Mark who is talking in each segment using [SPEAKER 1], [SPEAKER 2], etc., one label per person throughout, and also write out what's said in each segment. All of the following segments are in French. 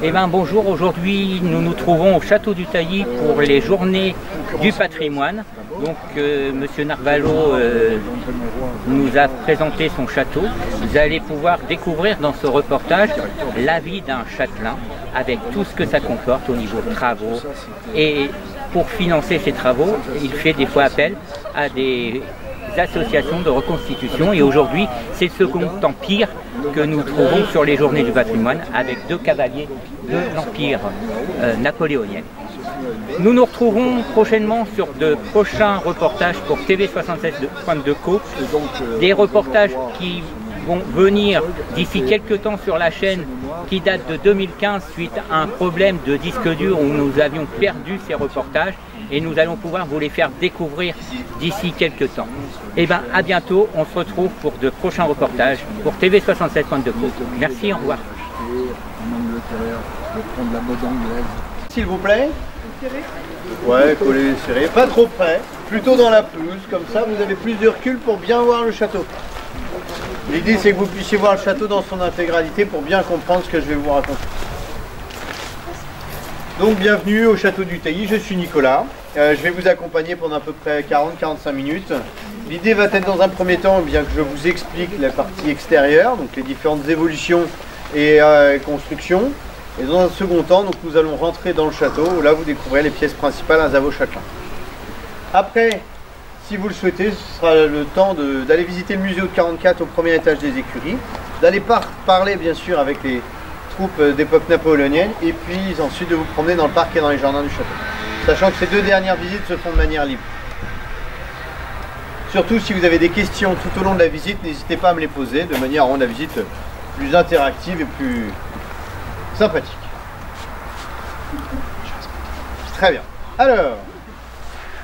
[SPEAKER 1] Eh bien bonjour, aujourd'hui nous nous trouvons au château du Tailly pour les journées du patrimoine. Donc euh, Monsieur Narvalo euh, nous a présenté son château. Vous allez pouvoir découvrir dans ce reportage la vie d'un châtelain avec tout ce que ça comporte au niveau de travaux. Et pour financer ces travaux, il fait des fois appel à des associations de reconstitution et aujourd'hui c'est le Second Empire que nous trouvons sur les journées du patrimoine avec deux cavaliers de l'Empire euh, napoléonien. Nous nous retrouverons prochainement sur de prochains reportages pour TV67.2 Co. Des reportages qui vont venir d'ici quelques temps sur la chaîne qui date de 2015 suite à un problème de disque dur où nous avions perdu ces reportages et nous allons pouvoir vous les faire découvrir d'ici quelques temps. Et eh bien à bientôt, on se retrouve pour de prochains reportages pour TV67.2 Merci, au revoir.
[SPEAKER 2] S'il vous plaît Ouais, collé, serré, pas trop près, plutôt dans la pelouse, comme ça vous avez plus de recul pour bien voir le château. L'idée c'est que vous puissiez voir le château dans son intégralité pour bien comprendre ce que je vais vous raconter. Donc bienvenue au château du Tailly, je suis Nicolas. Euh, je vais vous accompagner pendant à peu près 40-45 minutes. L'idée va être dans un premier temps bien que je vous explique la partie extérieure, donc les différentes évolutions et euh, constructions. Et dans un second temps, donc, nous allons rentrer dans le château où là vous découvrez les pièces principales d'un Zavo châtelain. Après, si vous le souhaitez, ce sera le temps d'aller visiter le musée de 44 au premier étage des écuries, d'aller parler bien sûr avec les, euh, d'époque napoléonienne et puis ensuite de vous promener dans le parc et dans les jardins du château. Sachant que ces deux dernières visites se font de manière libre. Surtout si vous avez des questions tout au long de la visite, n'hésitez pas à me les poser de manière à rendre la visite plus interactive et plus sympathique. Très bien. Alors,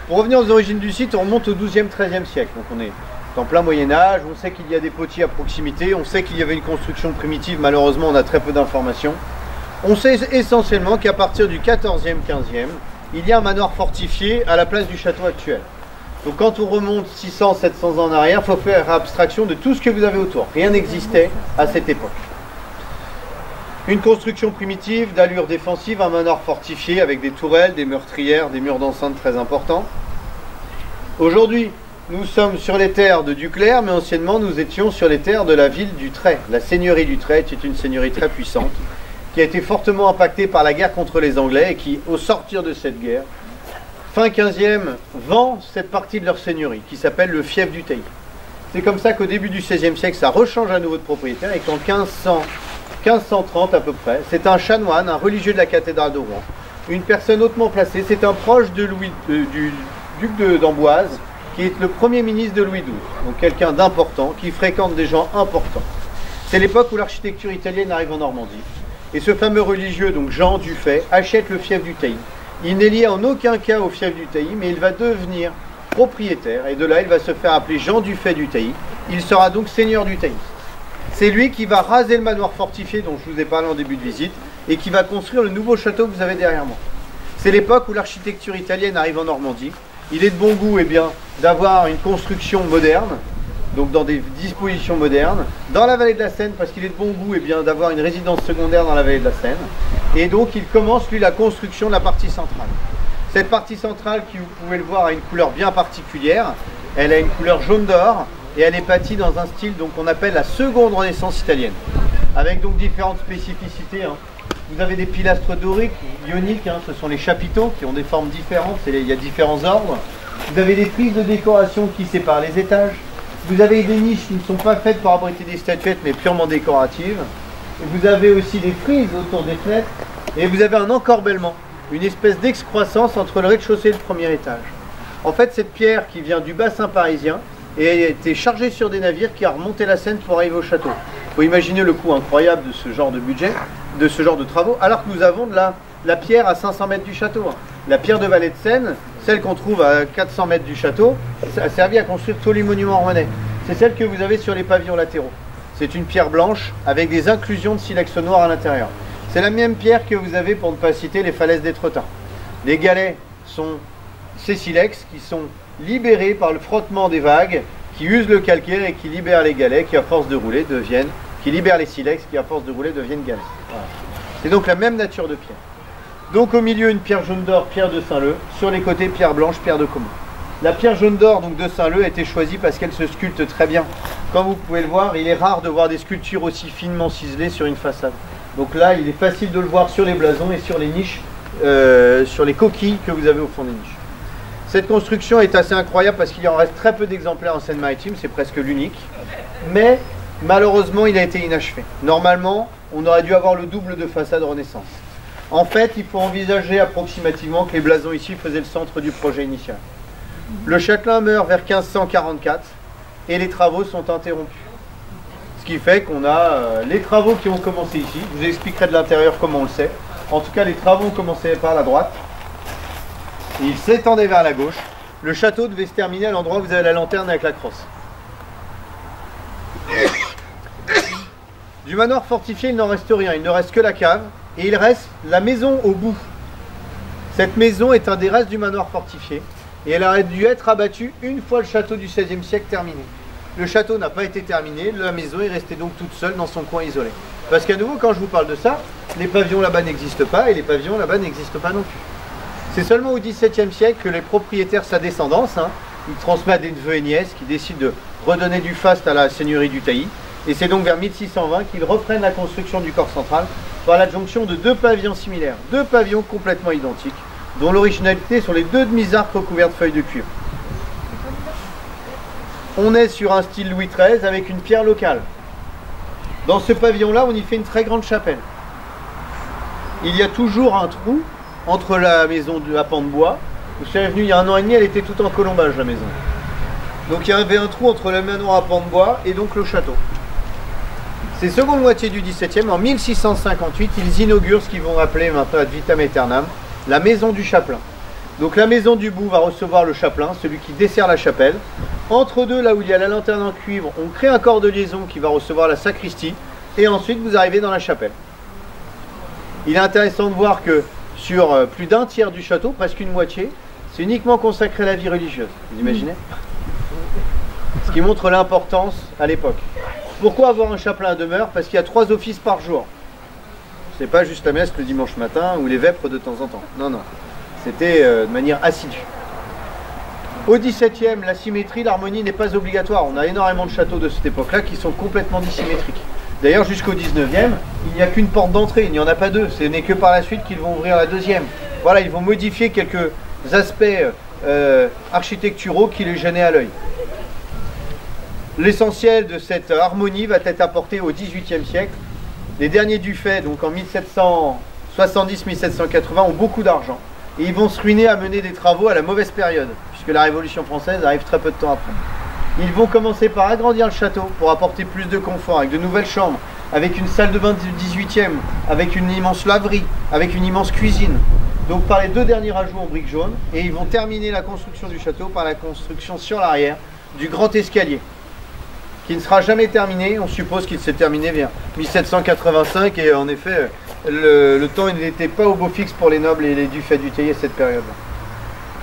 [SPEAKER 2] pour revenir aux origines du site, on remonte au 12e, 13e siècle. Donc on est en plein Moyen Âge, on sait qu'il y a des potiers à proximité, on sait qu'il y avait une construction primitive, malheureusement on a très peu d'informations. On sait essentiellement qu'à partir du 14e, 15e, il y a un manoir fortifié à la place du château actuel. Donc quand on remonte 600, 700 ans en arrière, il faut faire abstraction de tout ce que vous avez autour. Rien n'existait à cette époque. Une construction primitive d'allure défensive, un manoir fortifié avec des tourelles, des meurtrières, des murs d'enceinte très importants. Aujourd'hui, nous sommes sur les terres de Duclerc, mais anciennement nous étions sur les terres de la ville du Trait. La seigneurie du Trait est une seigneurie très puissante qui a été fortement impactée par la guerre contre les Anglais et qui, au sortir de cette guerre, fin 15e, vend cette partie de leur seigneurie qui s'appelle le fief du Tailly. C'est comme ça qu'au début du XVIe siècle, ça rechange à nouveau de propriétaire et qu'en 1500, 1530 à peu près, c'est un chanoine, un religieux de la cathédrale de Rouen, une personne hautement placée, c'est un proche de Louis, euh, du duc d'Amboise, qui est le premier ministre de Louis XII, donc quelqu'un d'important, qui fréquente des gens importants. C'est l'époque où l'architecture italienne arrive en Normandie. Et ce fameux religieux, donc Jean Dufay, achète le fief du Tailly. Il n'est lié en aucun cas au fief du Tailly, mais il va devenir propriétaire, et de là il va se faire appeler Jean Dufay du Tailly. Il sera donc seigneur du Tailly. C'est lui qui va raser le manoir fortifié dont je vous ai parlé en début de visite, et qui va construire le nouveau château que vous avez derrière moi. C'est l'époque où l'architecture italienne arrive en Normandie, il est de bon goût eh bien, d'avoir une construction moderne, donc dans des dispositions modernes, dans la vallée de la Seine, parce qu'il est de bon goût eh bien, d'avoir une résidence secondaire dans la vallée de la Seine. Et donc il commence lui la construction de la partie centrale. Cette partie centrale qui vous pouvez le voir a une couleur bien particulière. Elle a une couleur jaune d'or et elle est bâtie dans un style qu'on appelle la seconde renaissance italienne. Avec donc différentes spécificités. Hein. Vous avez des pilastres doriques, ioniques, hein, ce sont les chapiteaux qui ont des formes différentes, il y a différents ordres. Vous avez des prises de décoration qui séparent les étages. Vous avez des niches qui ne sont pas faites pour abriter des statuettes mais purement décoratives. vous avez aussi des frises autour des fenêtres. Et vous avez un encorbellement, une espèce d'excroissance entre le rez-de-chaussée et le premier étage. En fait, cette pierre qui vient du bassin parisien et a été chargée sur des navires qui a remonté la Seine pour arriver au château. Vous imaginez le coût incroyable de ce genre de budget de ce genre de travaux, alors que nous avons de la, la pierre à 500 mètres du château. Hein. La pierre de Vallée de Seine, celle qu'on trouve à 400 mètres du château, a servi à construire tous les monuments rouennais. C'est celle que vous avez sur les pavillons latéraux. C'est une pierre blanche avec des inclusions de silex noir à l'intérieur. C'est la même pierre que vous avez, pour ne pas citer, les falaises d'Étretat. Les galets sont ces silex qui sont libérés par le frottement des vagues, qui usent le calcaire et qui libèrent les galets qui, à force de rouler, deviennent qui libèrent les silex qui, à force de rouler, deviennent galets. C'est donc la même nature de pierre. Donc au milieu, une pierre jaune d'or, pierre de Saint-Leu. Sur les côtés, pierre blanche, pierre de Comont. La pierre jaune d'or donc de Saint-Leu a été choisie parce qu'elle se sculpte très bien. Comme vous pouvez le voir, il est rare de voir des sculptures aussi finement ciselées sur une façade. Donc là, il est facile de le voir sur les blasons et sur les niches, euh, sur les coquilles que vous avez au fond des niches. Cette construction est assez incroyable parce qu'il en reste très peu d'exemplaires en Seine-Maritime, c'est presque l'unique. Mais malheureusement, il a été inachevé. Normalement, on aurait dû avoir le double de façade Renaissance. En fait, il faut envisager approximativement que les blasons ici faisaient le centre du projet initial. Le châtelain meurt vers 1544 et les travaux sont interrompus. Ce qui fait qu'on a euh, les travaux qui ont commencé ici. Je vous expliquerai de l'intérieur comment on le sait. En tout cas, les travaux ont commencé par la droite. Et ils s'étendaient vers la gauche. Le château devait se terminer à l'endroit où vous avez la lanterne avec la crosse. Du manoir fortifié, il n'en reste rien. Il ne reste que la cave. Et il reste la maison au bout. Cette maison est un des restes du manoir fortifié et elle aurait dû être abattue une fois le château du XVIe siècle terminé. Le château n'a pas été terminé, la maison est restée donc toute seule dans son coin isolé. Parce qu'à nouveau, quand je vous parle de ça, les pavillons là-bas n'existent pas et les pavillons là-bas n'existent pas non plus. C'est seulement au XVIIe siècle que les propriétaires, sa descendance, hein, ils transmettent des neveux et nièces qui décident de redonner du faste à la seigneurie du Tailly. Et c'est donc vers 1620 qu'ils reprennent la construction du corps central par l'adjonction de deux pavillons similaires, deux pavillons complètement identiques, dont l'originalité sont les deux demi-arcs recouverts de feuilles de cuivre. On est sur un style Louis XIII avec une pierre locale. Dans ce pavillon-là, on y fait une très grande chapelle. Il y a toujours un trou entre la maison de la pan de bois. Je suis venu il y a un an et demi, elle était toute en colombage, la maison. Donc il y avait un trou entre le manoir à pan de bois et donc le château. C'est seconde moitié du XVIIe, en 1658, ils inaugurent ce qu'ils vont appeler maintenant ad vitam aeternam, la maison du chapelain. Donc la maison du bout va recevoir le chapelain, celui qui dessert la chapelle. Entre deux, là où il y a la lanterne en cuivre, on crée un corps de liaison qui va recevoir la sacristie. Et ensuite, vous arrivez dans la chapelle. Il est intéressant de voir que sur euh, plus d'un tiers du château, presque une moitié, c'est uniquement consacré à la vie religieuse. Vous imaginez Ce qui montre l'importance à l'époque. Pourquoi avoir un chapelain à demeure? Parce qu'il y a trois offices par jour. C'est pas juste la messe le dimanche matin ou les vêpres de temps en temps. Non, non. C'était euh, de manière assidue. Au XVIIe, la symétrie, l'harmonie n'est pas obligatoire. On a énormément de châteaux de cette époque-là qui sont complètement dissymétriques. D'ailleurs, jusqu'au XIXe, il n'y a qu'une porte d'entrée, il n'y en a pas deux. Ce n'est que par la suite qu'ils vont ouvrir la deuxième. Voilà, ils vont modifier quelques aspects euh, architecturaux qui les gênaient à l'œil. L'essentiel de cette harmonie va être apporté au XVIIIe siècle. Les derniers du fait, donc en 1770-1780, ont beaucoup d'argent. Et ils vont se ruiner à mener des travaux à la mauvaise période, puisque la Révolution française arrive très peu de temps après. Ils vont commencer par agrandir le château pour apporter plus de confort, avec de nouvelles chambres, avec une salle de bain du 18e, avec une immense laverie, avec une immense cuisine. Donc par les deux derniers rajouts en briques jaunes, et ils vont terminer la construction du château par la construction sur l'arrière du grand escalier qui ne sera jamais terminé. On suppose qu'il s'est terminé vers 1785 et en effet, le, temps n'était pas au beau fixe pour les nobles et les dufaits du à cette période-là.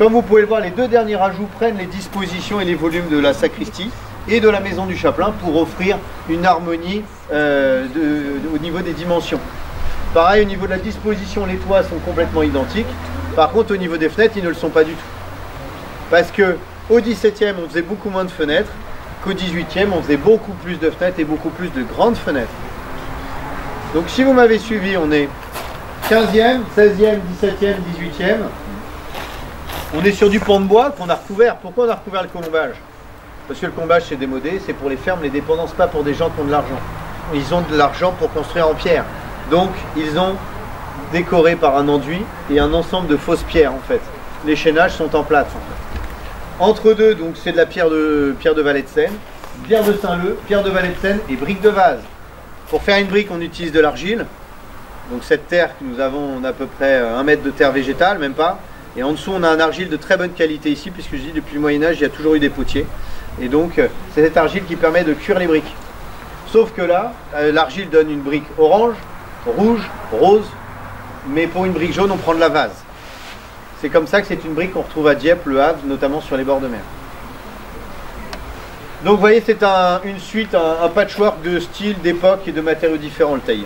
[SPEAKER 2] Comme vous pouvez le voir, les deux derniers ajouts prennent les dispositions et les volumes de la sacristie et de la maison du chapelain pour offrir une harmonie euh, au niveau des dimensions. Pareil, au niveau de la disposition, les toits sont complètement identiques. Par contre, au niveau des fenêtres, ils ne le sont pas du tout. Parce que au 17e, on faisait beaucoup moins de fenêtres qu'au 18e, on faisait beaucoup plus de fenêtres et beaucoup plus de grandes fenêtres. Donc si vous m'avez suivi, on est 15e, 16e, 17e, 18e. On est sur du pont de bois qu'on a recouvert. Pourquoi on a recouvert le colombage? Parce que le colombage c'est démodé, c'est pour les fermes, les dépendances, pas pour des gens qui ont de l'argent. Ils ont de l'argent pour construire en pierre. Donc ils ont décoré par un enduit et un ensemble de fausses pierres en fait. Les chaînages sont en plâtre. Entre deux, donc c'est de la pierre de, pierre de Vallée de Seine, pierre de Saint-Leu, pierre de Vallée de Seine et brique de vase. Pour faire une brique, on utilise de l'argile. Donc cette terre que nous avons, on a à peu près euh, un mètre de terre végétale, même pas. Et en dessous, on a un argile de très bonne qualité ici, puisque je dis depuis le Moyen Âge, il y a toujours eu des potiers. Et donc, euh, c'est cette argile qui permet de cuire les briques. Sauf que là, euh, l'argile donne une brique orange, rouge, rose, mais pour une brique jaune, on prend de la vase. C'est comme ça que c'est une brique qu'on retrouve à Dieppe, Le Havre, notamment sur les bords de mer. Donc vous voyez, c'est une suite, un, patchwork de styles, d'époques et de matériaux différents le taille.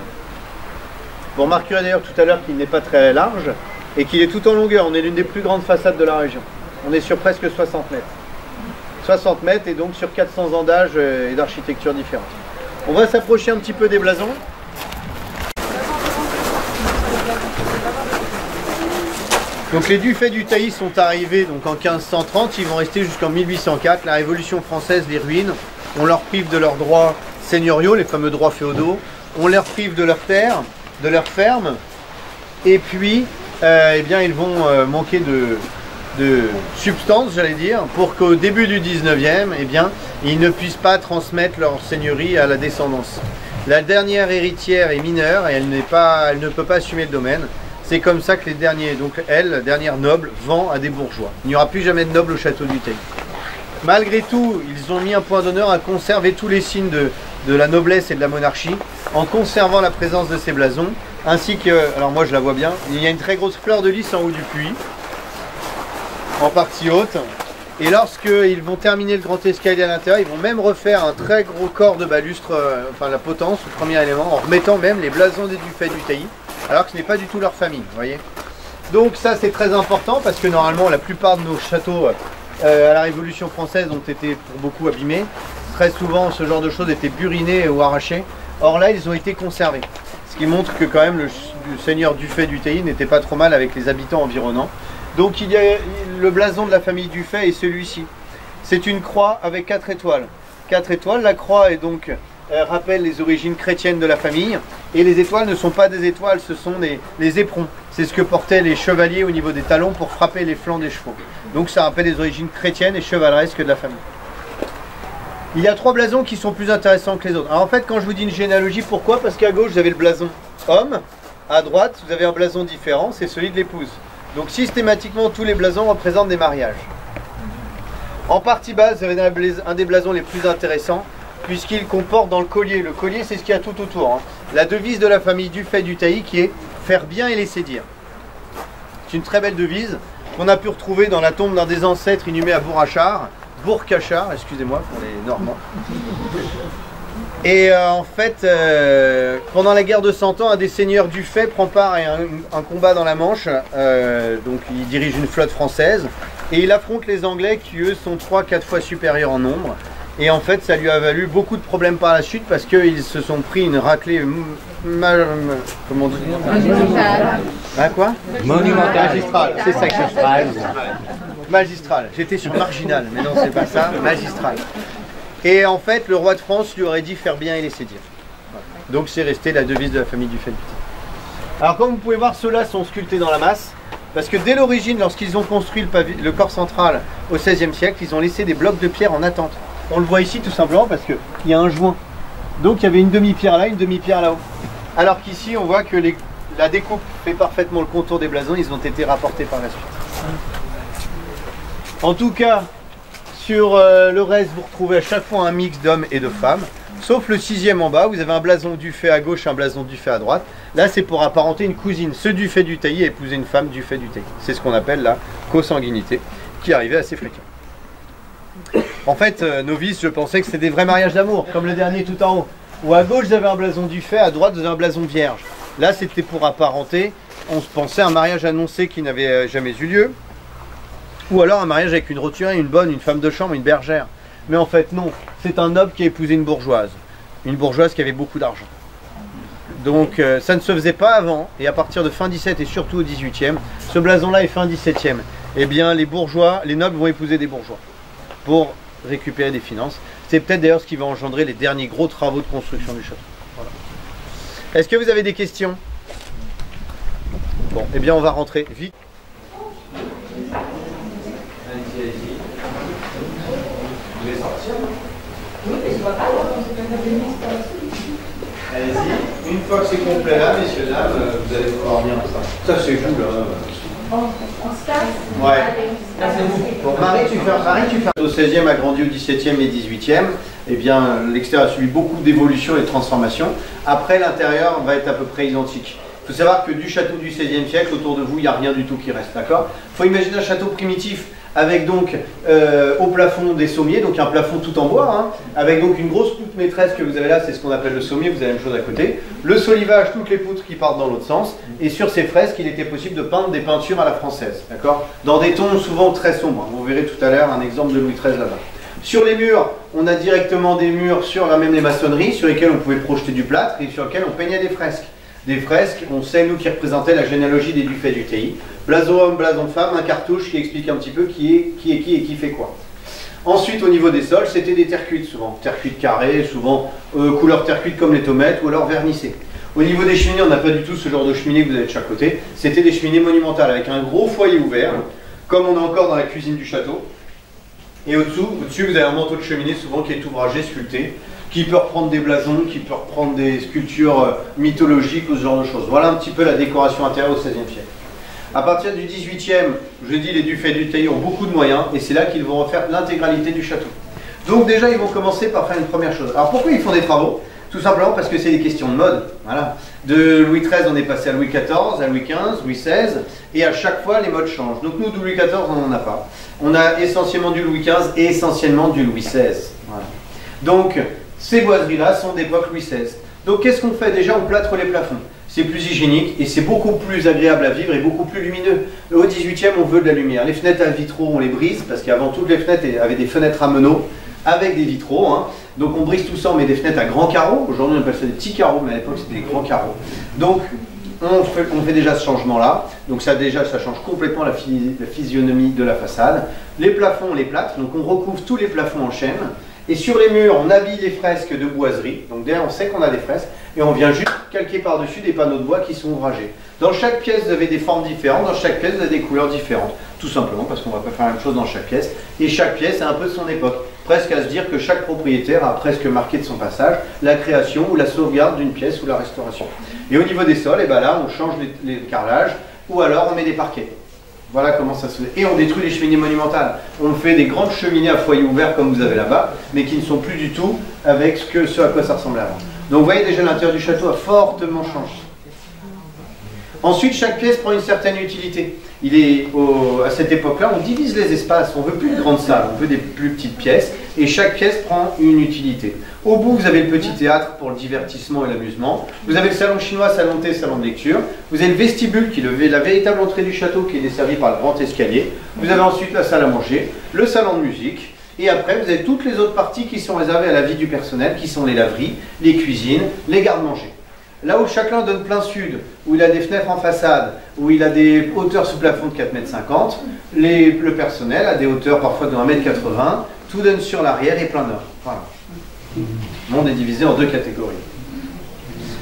[SPEAKER 2] Vous remarquerez d'ailleurs tout à l'heure qu'il n'est pas très large et qu'il est tout en longueur. On est l'une des plus grandes façades de la région. On est sur presque 60 mètres. 60 mètres et donc sur 400 ans d'âge et d'architecture différentes. On va s'approcher un petit peu des blasons. Donc les Dufay du Tailly sont arrivés donc en 1530, ils vont rester jusqu'en 1804. La Révolution française les ruine. On leur prive de leurs droits seigneuriaux, les fameux droits féodaux. On leur prive de leurs terres, de leurs fermes. Et puis, eh bien, ils vont euh, manquer de, substance, j'allais dire, pour qu'au début du 19e, eh bien, ils ne puissent pas transmettre leur seigneurie à la descendance. La dernière héritière est mineure et elle, ne peut pas assumer le domaine. C'est comme ça que les derniers, donc elle, la dernière noble, vend à des bourgeois. Il n'y aura plus jamais de noble au château du. Malgré tout, ils ont mis un point d'honneur à conserver tous les signes de la noblesse et de la monarchie en conservant la présence de ces blasons, ainsi que, alors moi je la vois bien, il y a une très grosse fleur de lys en haut du puits, en partie haute. Et lorsqu'ils vont terminer le grand escalier à l'intérieur, ils vont même refaire un très gros corps de balustre, euh, enfin la potence, le premier élément, en remettant même les blasons des Dufay du Tailly, alors que ce n'est pas du tout leur famille, vous voyez. Donc ça c'est très important parce que normalement la plupart de nos châteaux euh, à la Révolution française ont été pour beaucoup abîmés. Très souvent ce genre de choses était buriné ou arraché. Or là ils ont été conservés. Ce qui montre que quand même le, seigneur Dufay du Tailly n'était pas trop mal avec les habitants environnants. Donc il y a le blason de la famille Dufay et celui-ci. C'est une croix avec quatre étoiles. Quatre étoiles, la croix est euh, rappelle les origines chrétiennes de la famille. Et les étoiles ne sont pas des étoiles, ce sont des, les éperons. C'est ce que portaient les chevaliers au niveau des talons pour frapper les flancs des chevaux. Donc ça rappelle les origines chrétiennes et chevaleresques de la famille. Il y a trois blasons qui sont plus intéressants que les autres. Alors en fait, quand je vous dis une généalogie, pourquoi? Parce qu'à gauche, vous avez le blason homme. À droite, vous avez un blason différent, c'est celui de l'épouse. Donc systématiquement, tous les blasons représentent des mariages. En partie basse, vous avez un des blasons les plus intéressants, puisqu'il comporte dans le collier, le collier c'est ce qu'il y a tout autour, hein, la devise de la famille Dufay du Tailly qui est faire bien et laisser dire. C'est une très belle devise qu'on a pu retrouver dans la tombe d'un des ancêtres inhumés à Bourrachard, Bourcachard, excusez-moi pour les Normands. Et euh, en fait, euh, pendant la guerre de Cent Ans, un des seigneurs du fait prend part à un, un combat dans la Manche. Euh, donc il dirige une flotte française et il affronte les Anglais qui eux sont 3-4 fois supérieurs en nombre. Et en fait, ça lui a valu beaucoup de problèmes par la suite parce qu'ils se sont pris une raclée. Comment dire Hein, quoi?
[SPEAKER 1] Monumental.
[SPEAKER 2] Magistral, c'est ça que je. Magistral. J'étais sur marginal, mais non, c'est pas ça. Magistral. Et en fait, le roi de France lui aurait dit faire bien et laisser dire. Donc c'est resté la devise de la famille du Felpiti. Alors comme vous pouvez voir, ceux-là sont sculptés dans la masse. Parce que dès l'origine, lorsqu'ils ont construit le, corps central au XVIe siècle, ils ont laissé des blocs de pierre en attente. On le voit ici tout simplement parce qu'il y a un joint. Donc il y avait une demi-pierre là, une demi-pierre là-haut. Alors qu'ici, on voit que la découpe fait parfaitement le contour des blasons, ils ont été rapportés par la suite. En tout cas, sur euh, le reste, vous retrouvez à chaque fois un mix d'hommes et de femmes. Sauf le sixième en bas, vous avez un blason du fait à gauche, un blason du fait à droite. Là, c'est pour apparenter une cousine. Ce du fait du taillis a épousé une femme du fait du taillis. C'est ce qu'on appelle la consanguinité, qui arrivait assez fréquent. En fait, euh, novice, je pensais que c'était des vrais mariages d'amour, comme le dernier tout en haut. Où à gauche, vous avez un blason du fait, à droite, vous avez un blason vierge. Là, c'était pour apparenter. On se pensait un mariage annoncé qui n'avait euh, jamais eu lieu. Ou alors un mariage avec une roturière, une bonne, une femme de chambre, une bergère. Mais en fait, non. C'est un noble qui a épousé une bourgeoise. Une bourgeoise qui avait beaucoup d'argent. Donc euh, ça ne se faisait pas avant, et à partir de fin 17 et surtout au 18e, ce blason-là est fin 17e. Eh bien, les bourgeois, les nobles vont épouser des bourgeois pour récupérer des finances. C'est peut-être d'ailleurs ce qui va engendrer les derniers gros travaux de construction du château. Est-ce que vous avez des questions? Bon, eh bien, on va rentrer vite. Allez-y, allez-y. Vous voulez sortir Allez-y. Une fois que c'est complet là, messieurs, dames, euh, vous allez pouvoir venir ça. Ça, c'est vous là. Ouais. Bon, Marie, tu fais, Marie, tu fais. Au 16e, a grandi au 17e et 18e. Eh bien, l'extérieur a subi beaucoup d'évolutions et de transformations. Après, l'intérieur va être à peu près identique. Il faut savoir que du château du 16e siècle, autour de vous, il n'y a rien du tout qui reste, d'accord? Il faut imaginer un château primitif avec donc euh, au plafond des sommiers, donc un plafond tout en bois, hein, avec donc une grosse poutre tresses que vous avez là, c'est ce qu'on appelle le sommier, vous avez la même chose à côté. Le solivage, toutes les poutres qui partent dans l'autre sens. Et sur ces fresques, il était possible de peindre des peintures à la française, d'accord? Dans des tons souvent très sombres. Vous verrez tout à l'heure un exemple de Louis XIII là-bas. Sur les murs, on a directement des murs sur la même les maçonneries, sur lesquels on pouvait projeter du plâtre et sur lesquels on peignait des fresques. Des fresques, on sait, nous, qui représentaient la généalogie des Dufay du TI. Blason homme, blason femme, un cartouche qui explique un petit peu qui est qui, et qui fait quoi. Ensuite, au niveau des sols, c'était des terres cuites souvent. Terre cuite carrée, souvent euh, couleur terre cuite comme les tomates ou alors vernissées. Au niveau des cheminées, on n'a pas du tout ce genre de cheminée que vous avez de chaque côté. C'était des cheminées monumentales avec un gros foyer ouvert, comme on a encore dans la cuisine du château. Et au-dessous, au-dessus, vous avez un manteau de cheminée souvent qui est ouvragé, sculpté, qui peut reprendre des blasons, qui peut reprendre des sculptures euh, mythologiques ou ce genre de choses. Voilà un petit peu la décoration intérieure au XVIe siècle. À partir du 18e, je dis les Dufay du Tailly ont beaucoup de moyens et c'est là qu'ils vont refaire l'intégralité du château. Donc déjà, ils vont commencer par faire une première chose. Alors pourquoi ils font des travaux? Tout simplement parce que c'est des questions de mode. Voilà. De Louis XIII, on est passé à Louis XIV, à Louis XV, Louis XVI, et à chaque fois, les modes changent. Donc nous, de Louis XIV, on n'en a pas. On a essentiellement du Louis XV et essentiellement du Louis XVI. Donc ces boiseries-là sont d'époque Louis XVI. Donc qu'est-ce qu'on fait? Déjà, on plâtre les plafonds c'est plus hygiénique et c'est beaucoup plus agréable à vivre et beaucoup plus lumineux. Au 18e, on veut de la lumière. Les fenêtres à vitraux, on les brise parce qu'avant, toutes les fenêtres avaient des fenêtres à meneaux avec des vitraux. Hein. Donc on brise tout ça, on met des fenêtres à grands carreaux. Aujourd'hui, on appelle ça des petits carreaux, mais à l'époque, c'était des grands carreaux. Donc on fait, déjà ce changement-là. Donc ça déjà, ça change complètement la, physionomie de la façade. Les plafonds, on les plâtre. Donc on recouvre tous les plafonds en chaîne. Et sur les murs, on habille les fresques de boiserie. Donc derrière, on sait qu'on a des fresques. Et on vient juste calquer par-dessus des panneaux de bois qui sont ouvragés. Dans chaque pièce, vous avez des formes différentes. Dans chaque pièce, vous avez des couleurs différentes. Tout simplement parce qu'on ne va pas faire la même chose dans chaque pièce. Et chaque pièce a un peu son époque. Presque à se dire que chaque propriétaire a presque marqué de son passage la création ou la sauvegarde d'une pièce ou la restauration. Et au niveau des sols, eh ben là, on change les, carrelages ou alors on met des parquets. Voilà comment ça se fait. Et on détruit les cheminées monumentales. On fait des grandes cheminées à foyer ouvert comme vous avez là-bas, mais qui ne sont plus du tout avec ce à quoi ça ressemblait avant. Donc vous voyez déjà l'intérieur du château a fortement changé. Ensuite, chaque pièce prend une certaine utilité. Il est à cette époque-là, on divise les espaces. On veut plus de grandes salles, on veut des plus petites pièces, et chaque pièce prend une utilité. Au bout, vous avez le petit théâtre pour le divertissement et l'amusement. Vous avez le salon chinois, salon thé, salon de lecture. Vous avez le vestibule qui est la véritable entrée du château qui est desservi par le grand escalier. Vous avez ensuite la salle à manger, le salon de musique, et après, vous avez toutes les autres parties qui sont réservées à la vie du personnel, qui sont les laveries, les cuisines, les gardes-manger. Là où chacun donne plein sud, où il a des fenêtres en façade, où il a des hauteurs sous plafond de 4,50 m, le personnel a des hauteurs parfois de 1,80 m, tout donne sur l'arrière et plein nord. Voilà. Le monde est divisé en deux catégories.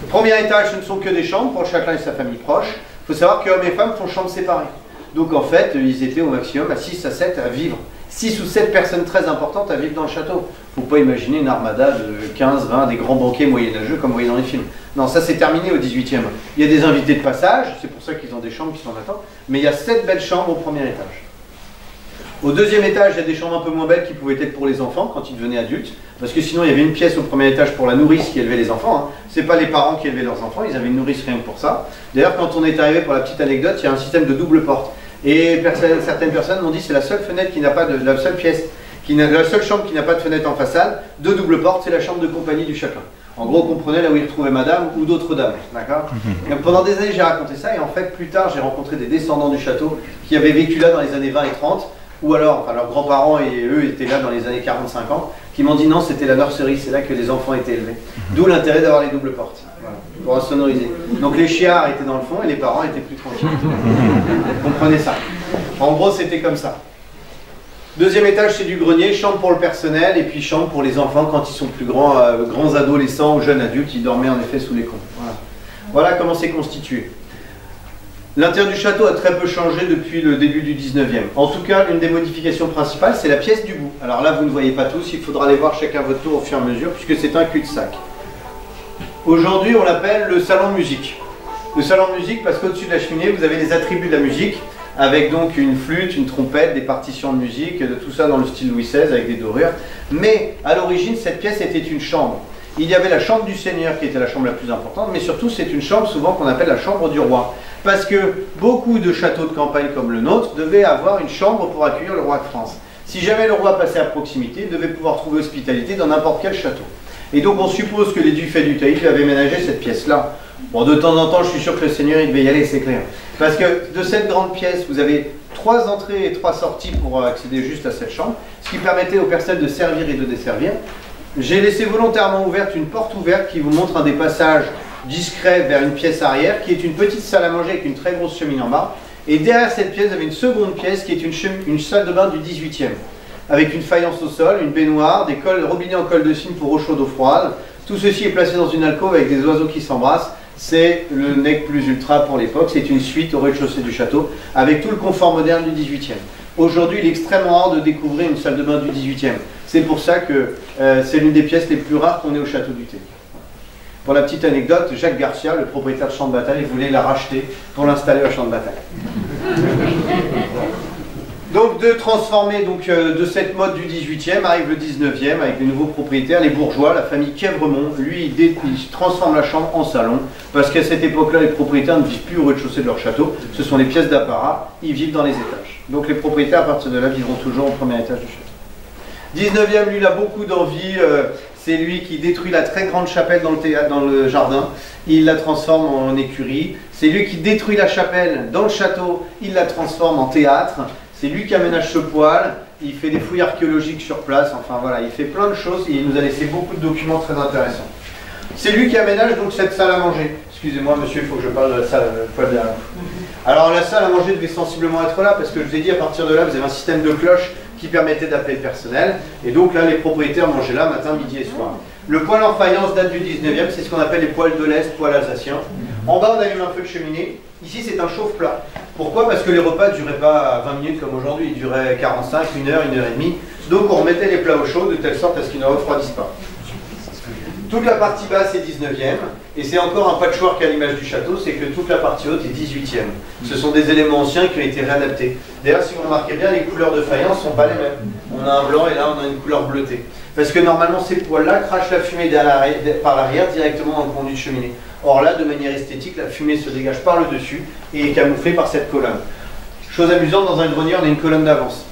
[SPEAKER 2] Premier étage, ce ne sont que des chambres pour chacun et sa famille proche. Il faut savoir que hommes et femmes font chambres séparées. Donc en fait, ils étaient au maximum à 6 à 7 à vivre 6 ou 7 personnes très importantes à vivre dans le château. Faut pas imaginer une armada de 15, 20, des grands banquets moyenâgeux comme vous voyez dans les films. Non, ça c'est terminé au 18e. Il y a des invités de passage, c'est pour ça qu'ils ont des chambres qui sont en attente, mais il y a 7 belles chambres au premier étage. Au deuxième étage, il y a des chambres un peu moins belles qui pouvaient être pour les enfants quand ils devenaient adultes, parce que sinon il y avait une pièce au premier étage pour la nourrice qui élevait les enfants. Hein. Ce n'est pas les parents qui élevaient leurs enfants, ils avaient une nourrice rien que pour ça. D'ailleurs, quand on est arrivé pour la petite anecdote, il y a un système de double porte. Et certaines personnes m'ont dit c'est la seule fenêtre qui n'a pas de la seule pièce, qui la seule chambre qui n'a pas de fenêtre en façade, de double porte, c'est la chambre de compagnie du château. En gros, comprenez là où il retrouvait madame ou d'autres dames. D'accord? Pendant des années, j'ai raconté ça, et en fait, plus tard, j'ai rencontré des descendants du château qui avaient vécu là dans les années 20 et 30, ou alors, enfin, leurs grands-parents et eux étaient là dans les années 40-50, qui m'ont dit non, c'était la nurserie, c'est là que les enfants étaient élevés. D'où l'intérêt d'avoir les doubles portes pour sonoriser. Donc les chiards étaient dans le fond et les parents étaient plus tranquilles. Comprenez ça. En gros, c'était comme ça. Deuxième étage, c'est du grenier, chambre pour le personnel et puis chambre pour les enfants quand ils sont plus grands, euh, grands adolescents ou jeunes adultes, ils dormaient en effet sous les cons. Voilà, voilà comment c'est constitué. L'intérieur du château a très peu changé depuis le début du 19e. En tout cas, l'une des modifications principales, c'est la pièce du bout. Alors là, vous ne voyez pas tous, il faudra aller voir chacun votre tour au fur et à mesure, puisque c'est un cul-de-sac. Aujourd'hui, on l'appelle le salon de musique. Le salon de musique parce qu'au-dessus de la cheminée, vous avez les attributs de la musique, avec donc une flûte, une trompette, des partitions de musique, tout ça dans le style Louis XVI avec des dorures. Mais à l'origine, cette pièce était une chambre. Il y avait la chambre du Seigneur qui était la chambre la plus importante, mais surtout c'est une chambre souvent qu'on appelle la chambre du roi. Parce que beaucoup de châteaux de campagne comme le nôtre devaient avoir une chambre pour accueillir le roi de France. Si jamais le roi passait à proximité, il devait pouvoir trouver hospitalité dans n'importe quel château. Et donc on suppose que les Dufay du Taïf avaient ménagé cette pièce-là. Bon, de temps en temps, je suis sûr que le Seigneur, il devait y aller, c'est clair. Parce que de cette grande pièce, vous avez trois entrées et trois sorties pour accéder juste à cette chambre, ce qui permettait aux personnes de servir et de desservir. J'ai laissé volontairement ouverte une porte ouverte qui vous montre un des passages discrets vers une pièce arrière, qui est une petite salle à manger avec une très grosse cheminée en bas. Et derrière cette pièce, vous avez une seconde pièce qui est une, salle de bain du 18e, avec une faïence au sol, une baignoire, des robinets en colle de cygne pour eau chaude ou froide. Tout ceci est placé dans une alcôve avec des oiseaux qui s'embrassent. C'est le nec plus ultra pour l'époque. C'est une suite au rez-de-chaussée du château, avec tout le confort moderne du 18e. Aujourd'hui, il est extrêmement rare de découvrir une salle de bain du 18e. C'est pour ça que euh, c'est l'une des pièces les plus rares qu'on ait au château du Thé. Pour la petite anecdote, Jacques Garcia, le propriétaire de champ de bataille, voulait la racheter pour l'installer au champ de bataille. Donc de transformer donc, euh, de cette mode du 18e arrive le 19e avec les nouveaux propriétaires, les bourgeois, la famille Quèvremont. Lui, il, transforme la chambre en salon parce qu'à cette époque-là, les propriétaires ne vivent plus au rez-de-chaussée de leur château. Ce sont les pièces d'apparat, ils vivent dans les étages. Donc les propriétaires, à partir de là, vivront toujours au premier étage du château. 19e, lui, il a beaucoup d'envie. Euh, c'est lui qui détruit la très grande chapelle dans le, théâtre, dans le jardin. Il la transforme en écurie. C'est lui qui détruit la chapelle dans le château. Il la transforme en théâtre. C'est lui qui aménage ce poêle, il fait des fouilles archéologiques sur place, enfin voilà, il fait plein de choses et il nous a laissé beaucoup de documents très intéressants. C'est lui qui aménage donc cette salle à manger. Excusez-moi monsieur, il faut que je parle de la salle le poêle derrière. Alors la salle à manger devait sensiblement être là parce que je vous ai dit à partir de là vous avez un système de cloches qui permettait d'appeler le personnel et donc là les propriétaires mangeaient là matin, midi et soir. Le poêle en faïence date du 19e, c'est ce qu'on appelle les poêles de l'Est, poêle alsacien. En bas on allume un feu de cheminée, ici c'est un chauffe-plat. Pourquoi? Parce que les repas ne duraient pas 20 minutes comme aujourd'hui, ils duraient 45, 1 heure, 1 heure et demie. Donc on remettait les plats au chaud de telle sorte à ce qu'ils ne refroidissent pas. Toute la partie basse est 19e, et c'est encore un patchwork à l'image du château, c'est que toute la partie haute est 18e. Ce sont des éléments anciens qui ont été réadaptés. D'ailleurs, si vous remarquez bien, les couleurs de faïence ne sont pas les mêmes. On a un blanc et là on a une couleur bleutée. Parce que normalement, ces poils-là crachent la fumée par l'arrière directement dans le conduit de cheminée. Or là, de manière esthétique, la fumée se dégage par le dessus et est camouflée par cette colonne. Chose amusante, dans un grenier, on a une colonne d'avance.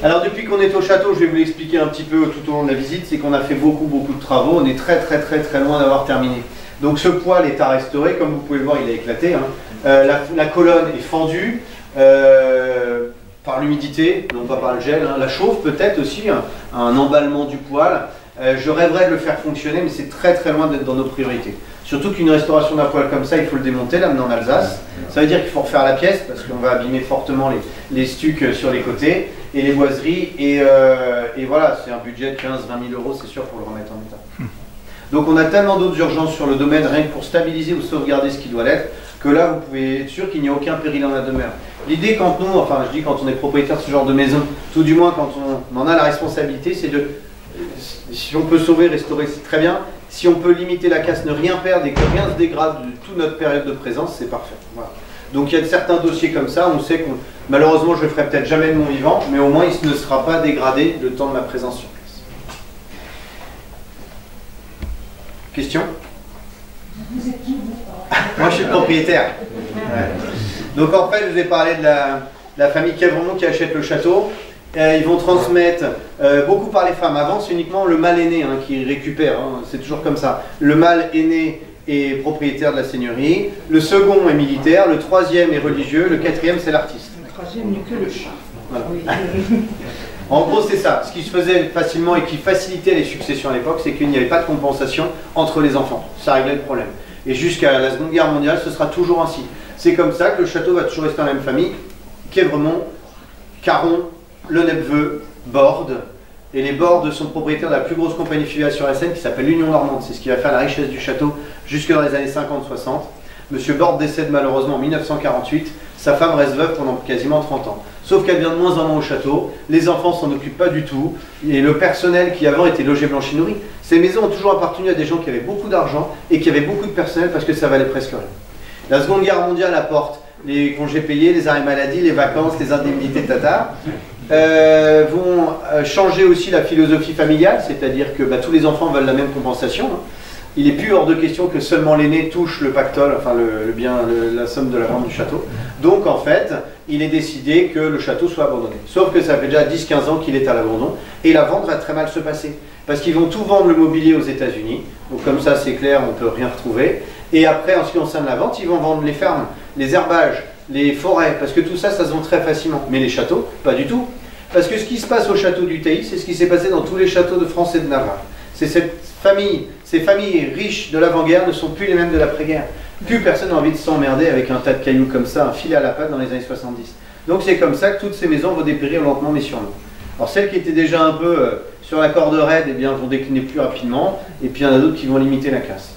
[SPEAKER 2] Alors depuis qu'on est au château, je vais vous l'expliquer un petit peu tout au long de la visite, c'est qu'on a fait beaucoup beaucoup de travaux, on est très très très très loin d'avoir terminé. Donc ce poêle est à restaurer, comme vous pouvez le voir il a éclaté. Hein. Euh, la, colonne est fendue euh, par l'humidité, non pas par le gel, hein. la chauffe peut-être aussi, hein. un emballement du poêle. Euh, je rêverais de le faire fonctionner, mais c'est très très loin d'être dans nos priorités. Surtout qu'une restauration d'un poêle comme ça, il faut le démonter, l'amener en Alsace. Ça veut dire qu'il faut refaire la pièce, parce qu'on va abîmer fortement les, les stucs sur les côtés et les boiseries. Et, euh, et voilà, c'est un budget de 15-20 000 euros, c'est sûr, pour le remettre en état. Donc on a tellement d'autres urgences sur le domaine, rien que pour stabiliser ou sauvegarder ce qui doit l'être, que là, vous pouvez être sûr qu'il n'y a aucun péril dans la demeure. L'idée, quand nous, enfin je dis quand on est propriétaire de ce genre de maison, tout du moins quand on en a la responsabilité, c'est de si on peut sauver, restaurer, c'est très bien. Si on peut limiter la casse, ne rien perdre et que rien se dégrade de toute notre période de présence, c'est parfait. Donc il y a certains dossiers comme ça, on sait que malheureusement je ne le ferai peut-être jamais de mon vivant, mais au moins il ne sera pas dégradé le temps de ma présence sur place. Question? Moi je suis le propriétaire. Donc en fait je vous ai parlé de la, famille Kévremont qui achète le château. Euh, ils vont transmettre euh, beaucoup par les femmes. Avant, c'est uniquement le mâle aîné hein, qui récupère. Hein. c'est toujours comme ça. Le mâle aîné est propriétaire de la seigneurie. Le second est militaire. Le troisième est religieux. Le quatrième, c'est l'artiste.
[SPEAKER 3] Le troisième n'est que le chat.
[SPEAKER 2] en gros, c'est ça. Ce qui se faisait facilement et qui facilitait les successions à l'époque, c'est qu'il n'y avait pas de compensation entre les enfants. Ça réglait le problème. Et jusqu'à la Seconde Guerre mondiale, ce sera toujours ainsi. C'est comme ça que le château va toujours rester dans la même famille. Quévremont, Caron, le Nepveu, Borde, et les Bordes sont propriétaires de la plus grosse compagnie filiale sur la Seine qui s'appelle l'Union Normande. C'est ce qui va faire la richesse du château jusque dans les années 50-60. Monsieur Borde décède malheureusement en 1948. Sa femme reste veuve pendant quasiment 30 ans. Sauf qu'elle vient de moins en moins au château. Les enfants s'en occupent pas du tout. Et le personnel qui avant était logé blanchi-nourri, ces maisons ont toujours appartenu à des gens qui avaient beaucoup d'argent et qui avaient beaucoup de personnel parce que ça valait presque rien. La Seconde Guerre mondiale apporte les congés payés, les arrêts maladie, les vacances, les indemnités tatars. Euh, vont euh, changer aussi la philosophie familiale, c'est-à-dire que bah, tous les enfants veulent la même compensation. Hein. il est plus hors de question que seulement l'aîné touche le pactole, enfin le, bien, la somme de la vente du château. Donc en fait, il est décidé que le château soit abandonné. Sauf que ça fait déjà 10-15 ans qu'il est à l'abandon et la vente va très mal se passer. Parce qu'ils vont tout vendre le mobilier aux États-Unis. Donc comme ça c'est clair, on ne peut rien retrouver. Et après, en ce qui concerne la vente, ils vont vendre les fermes, les herbages, les forêts, parce que tout ça, ça se vend très facilement. Mais les châteaux, pas du tout. Parce que ce qui se passe au château du Taï, c'est ce qui s'est passé dans tous les châteaux de France et de Navarre. C'est cette famille, ces familles riches de l'avant-guerre ne sont plus les mêmes de l'après-guerre. Plus personne n'a envie de s'emmerder avec un tas de cailloux comme ça, un filet à la patte dans les années 70. Donc c'est comme ça que toutes ces maisons vont dépérir lentement mais sûrement. Alors celles qui étaient déjà un peu euh, sur la corde raide, eh bien, vont décliner plus rapidement, et puis il y en a d'autres qui vont limiter la casse.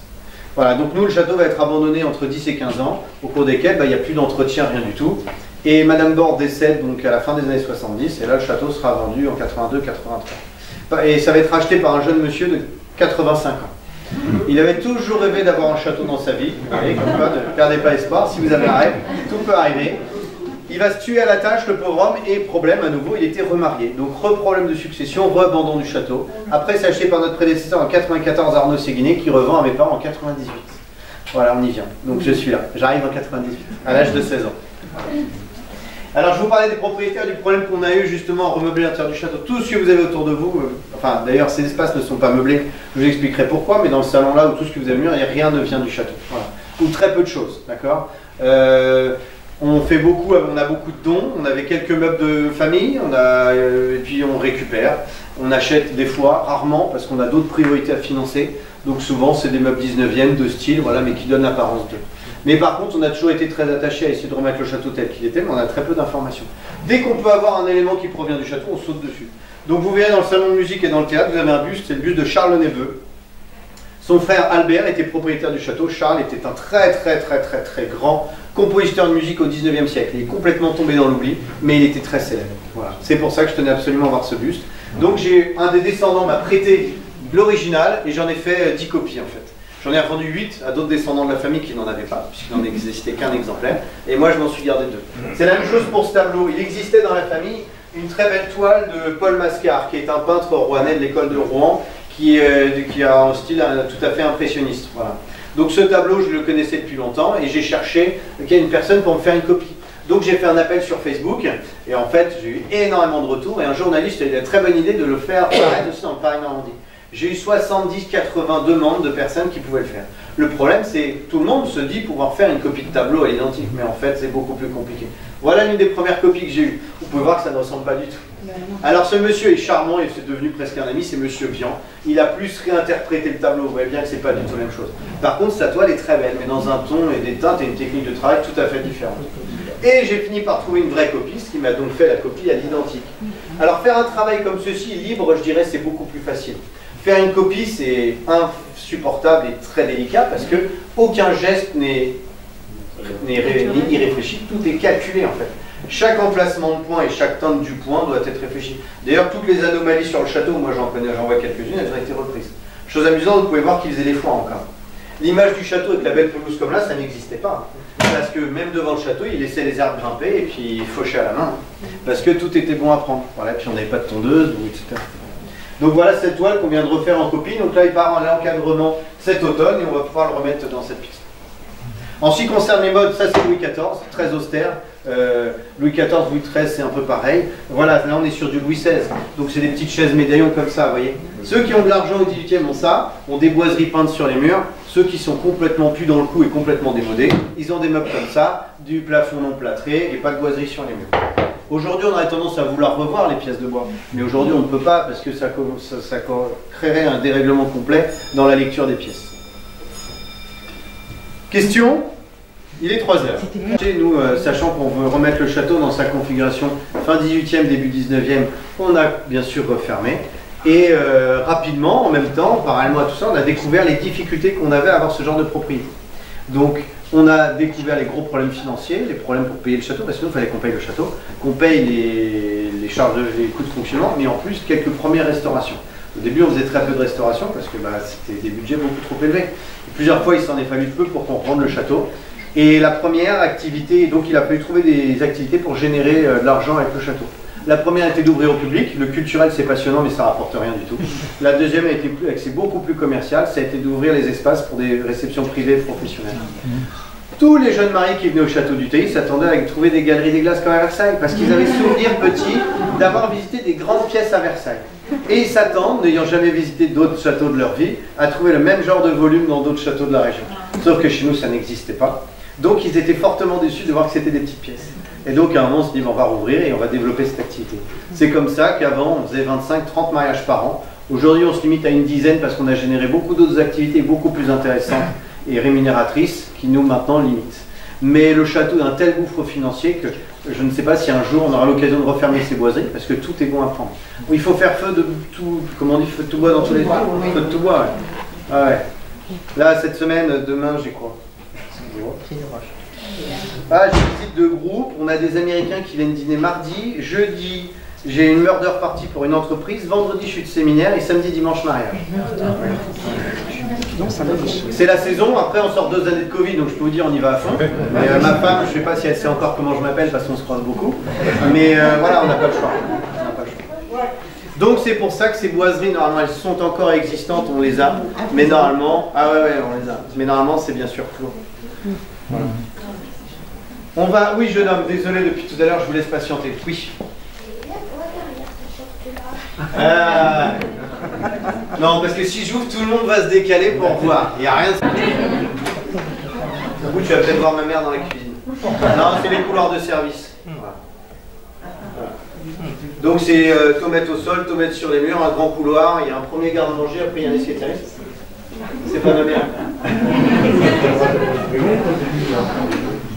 [SPEAKER 2] Voilà, donc nous, le château va être abandonné entre 10 et 15 ans, au cours desquels bah, il n'y a plus d'entretien, rien du tout. Et Madame Bord décède donc à la fin des années 70, et là, le château sera vendu en 82-83. Et ça va être racheté par un jeune monsieur de 85 ans. Il avait toujours rêvé d'avoir un château dans sa vie. Vous comme quoi, ne perdez pas espoir. Si vous avez un rêve, tout peut arriver. Il va se tuer à la tâche, le pauvre homme, et problème à nouveau, il était remarié. Donc, re-problème de succession, re-abandon du château. Après, c'est acheté par notre prédécesseur en 94, Arnaud Séguiné, qui revend à mes parents en 98. Voilà, on y vient. Donc, je suis là. J'arrive en 98, à l'âge de 16 ans. Alors, je vous parlais des propriétaires du problème qu'on a eu justement à remeubler l'intérieur du château. Tout ce que vous avez autour de vous, euh, enfin, d'ailleurs, ces espaces ne sont pas meublés, je vous expliquerai pourquoi, mais dans le salon là, où tout ce que vous avez vu, rien ne vient du château. Voilà. Ou très peu de choses, d'accord euh, on fait beaucoup, on a beaucoup de dons, on avait quelques meubles de famille, euh, et puis on récupère. On achète des fois, rarement, parce qu'on a d'autres priorités à financer. Donc souvent, c'est des meubles 19e de style, voilà, mais qui donnent l'apparence de. Mais par contre, on a toujours été très attaché à essayer de remettre le château tel qu'il était, mais on a très peu d'informations. Dès qu'on peut avoir un élément qui provient du château, on saute dessus. Donc vous verrez dans le salon de musique et dans le théâtre, vous avez un buste, c'est le buste de Charles Neveu. Son frère Albert était propriétaire du château. Charles était un très très très très très grand compositeur de musique au 19e siècle. Il est complètement tombé dans l'oubli, mais il était très célèbre. Voilà. C'est pour ça que je tenais absolument à voir ce buste. Donc j'ai un des descendants m'a prêté l'original et j'en ai fait 10 copies en fait. J'en ai vendu 8 à d'autres descendants de la famille qui n'en avaient pas, puisqu'il n'en existait qu'un exemplaire. Et moi je m'en suis gardé deux. C'est la même chose pour ce tableau. Il existait dans la famille une très belle toile de Paul Mascar, qui est un peintre rouennais de l'école de Rouen, qui, qui a un style tout à fait impressionniste. Donc ce tableau, je le connaissais depuis longtemps et j'ai cherché qu'il y ait une personne pour me faire une copie. Donc j'ai fait un appel sur Facebook et en fait j'ai eu énormément de retours et un journaliste a eu la très bonne idée de le faire aussi le Paris-Normandie. J'ai eu 70-80 demandes de personnes qui pouvaient le faire. Le problème c'est tout le monde se dit pouvoir faire une copie de tableau à l'identique, mais en fait c'est beaucoup plus compliqué. Voilà une des premières copies que j'ai eues. Vous pouvez voir que ça ne ressemble pas du tout. Alors ce monsieur est charmant et c'est devenu presque un ami, c'est monsieur Bian. Il a plus réinterprété le tableau, vous voyez bien que c'est pas du tout la même chose. Par contre, sa toile est très belle, mais dans un ton et des teintes et une technique de travail tout à fait différente. Et j'ai fini par trouver une vraie copie, ce qui m'a donc fait la copie à l'identique. Alors faire un travail comme ceci, libre, je dirais, c'est beaucoup plus facile. Faire une copie, c'est insupportable et très délicat parce que aucun geste n'est irréfléchi, tout est calculé en fait. Chaque emplacement de point et chaque teinte du point doit être réfléchi. D'ailleurs, toutes les anomalies sur le château, moi j'en connais, j'en vois quelques-unes, elles ont été reprises. Chose amusante, vous pouvez voir qu'ils faisaient des foires encore. L'image du château avec la belle pelouse comme là, ça n'existait pas. Parce que même devant le château, ils laissaient les arbres grimper et puis ils fauchaient à la main. Parce que tout était bon à prendre. Voilà, puis on n'avait pas de tondeuse, etc. Donc voilà cette toile qu'on vient de refaire en copie. Donc là, il part en encadrement cet automne et on va pouvoir le remettre dans cette pièce. En ce qui concerne les modes, ça c'est Louis XIV, très austère. Euh, Louis XIV, Louis XIII, c'est un peu pareil. Voilà, là on est sur du Louis XVI. Donc c'est des petites chaises médaillons comme ça, vous voyez. Ceux qui ont de l'argent au XVIIIe ont ça, ont des boiseries peintes sur les murs. Ceux qui sont complètement plus dans le cou et complètement démodés, ils ont des meubles comme ça, du plafond non plâtré et pas de boiserie sur les murs. Aujourd'hui, on aurait tendance à vouloir revoir les pièces de bois. Mais aujourd'hui, on ne peut pas parce que ça, créerait un dérèglement complet dans la lecture des pièces. Question? Il est 3 heures. Nous, euh, sachant qu'on veut remettre le château dans sa configuration fin 18e, début 19e, on a bien sûr refermé. Et euh, rapidement, en même temps, parallèlement à tout ça, on a découvert les difficultés qu'on avait à avoir ce genre de propriété. Donc, on a découvert les gros problèmes financiers, les problèmes pour payer le château, parce que nous, il fallait qu'on paye le château, qu'on paye les, charges, les coûts de fonctionnement, mais en plus quelques premières restaurations. Au début, on faisait très peu de restauration parce que bah, c'était des budgets beaucoup trop élevés. plusieurs fois, il s'en est fallu peu pour qu'on rende le château. Et la première activité, donc il a fallu trouver des activités pour générer euh, de l'argent avec le château. La première était d'ouvrir au public. Le culturel, c'est passionnant, mais ça rapporte rien du tout. La deuxième a été beaucoup plus commercial. Ça a été d'ouvrir les espaces pour des réceptions privées professionnelles. Tous les jeunes mariés qui venaient au château du Théy s'attendaient à trouver des galeries des glaces comme à Versailles, parce qu'ils avaient souvenir petit d'avoir visité des grandes pièces à Versailles. Et ils s'attendent, n'ayant jamais visité d'autres châteaux de leur vie, à trouver le même genre de volume dans d'autres châteaux de la région. Sauf que chez nous, ça n'existait pas. Donc ils étaient fortement déçus de voir que c'était des petites pièces. Et donc à un moment, on se dit, on va rouvrir et on va développer cette activité. C'est comme ça qu'avant, on faisait 25-30 mariages par an. Aujourd'hui, on se limite à une dizaine parce qu'on a généré beaucoup d'autres activités beaucoup plus intéressantes et rémunératrices qui nous maintenant limitent. Mais le château a un tel gouffre financier que je ne sais pas si un jour on aura l'occasion de refermer ses boiseries parce que tout est bon à prendre. Il faut faire feu de tout, comment on dit, feu de tout bois dans tous les toits Feu de tout bois, ouais. Ah ouais. Là, cette semaine, demain, j'ai quoi? Ah, j'ai visite de groupe. On a des Américains qui viennent dîner mardi. Jeudi, j'ai une murder party pour une entreprise. Vendredi, je suis de séminaire. Et samedi, dimanche, mariage. C'est la saison. Après, on sort deux années de Covid, donc je peux vous dire, on y va à fond. Euh, ma femme, je ne sais pas si elle sait encore comment je m'appelle parce qu'on se croise beaucoup. Mais euh, voilà, on n'a pas le choix. Donc c'est pour ça que ces boiseries, normalement, elles sont encore existantes, on les a. Mais normalement, ah ouais, ouais, on les a. Mais normalement, c'est bien sûr clos. Voilà. On va, oui jeune homme, désolé depuis tout à l'heure, je vous laisse patienter. Oui. Ah. Non, parce que si j'ouvre, tout le monde va se décaler pour voir. Il n'y a rien. Du coup, tu vas peut-être voir ma mère dans la cuisine. Non, c'est les couloirs de service. Donc c'est euh, tomates au sol, tomates sur les murs, un grand couloir, il y a un premier garde-manger, après il y a un escalier. C'est pas ma mère.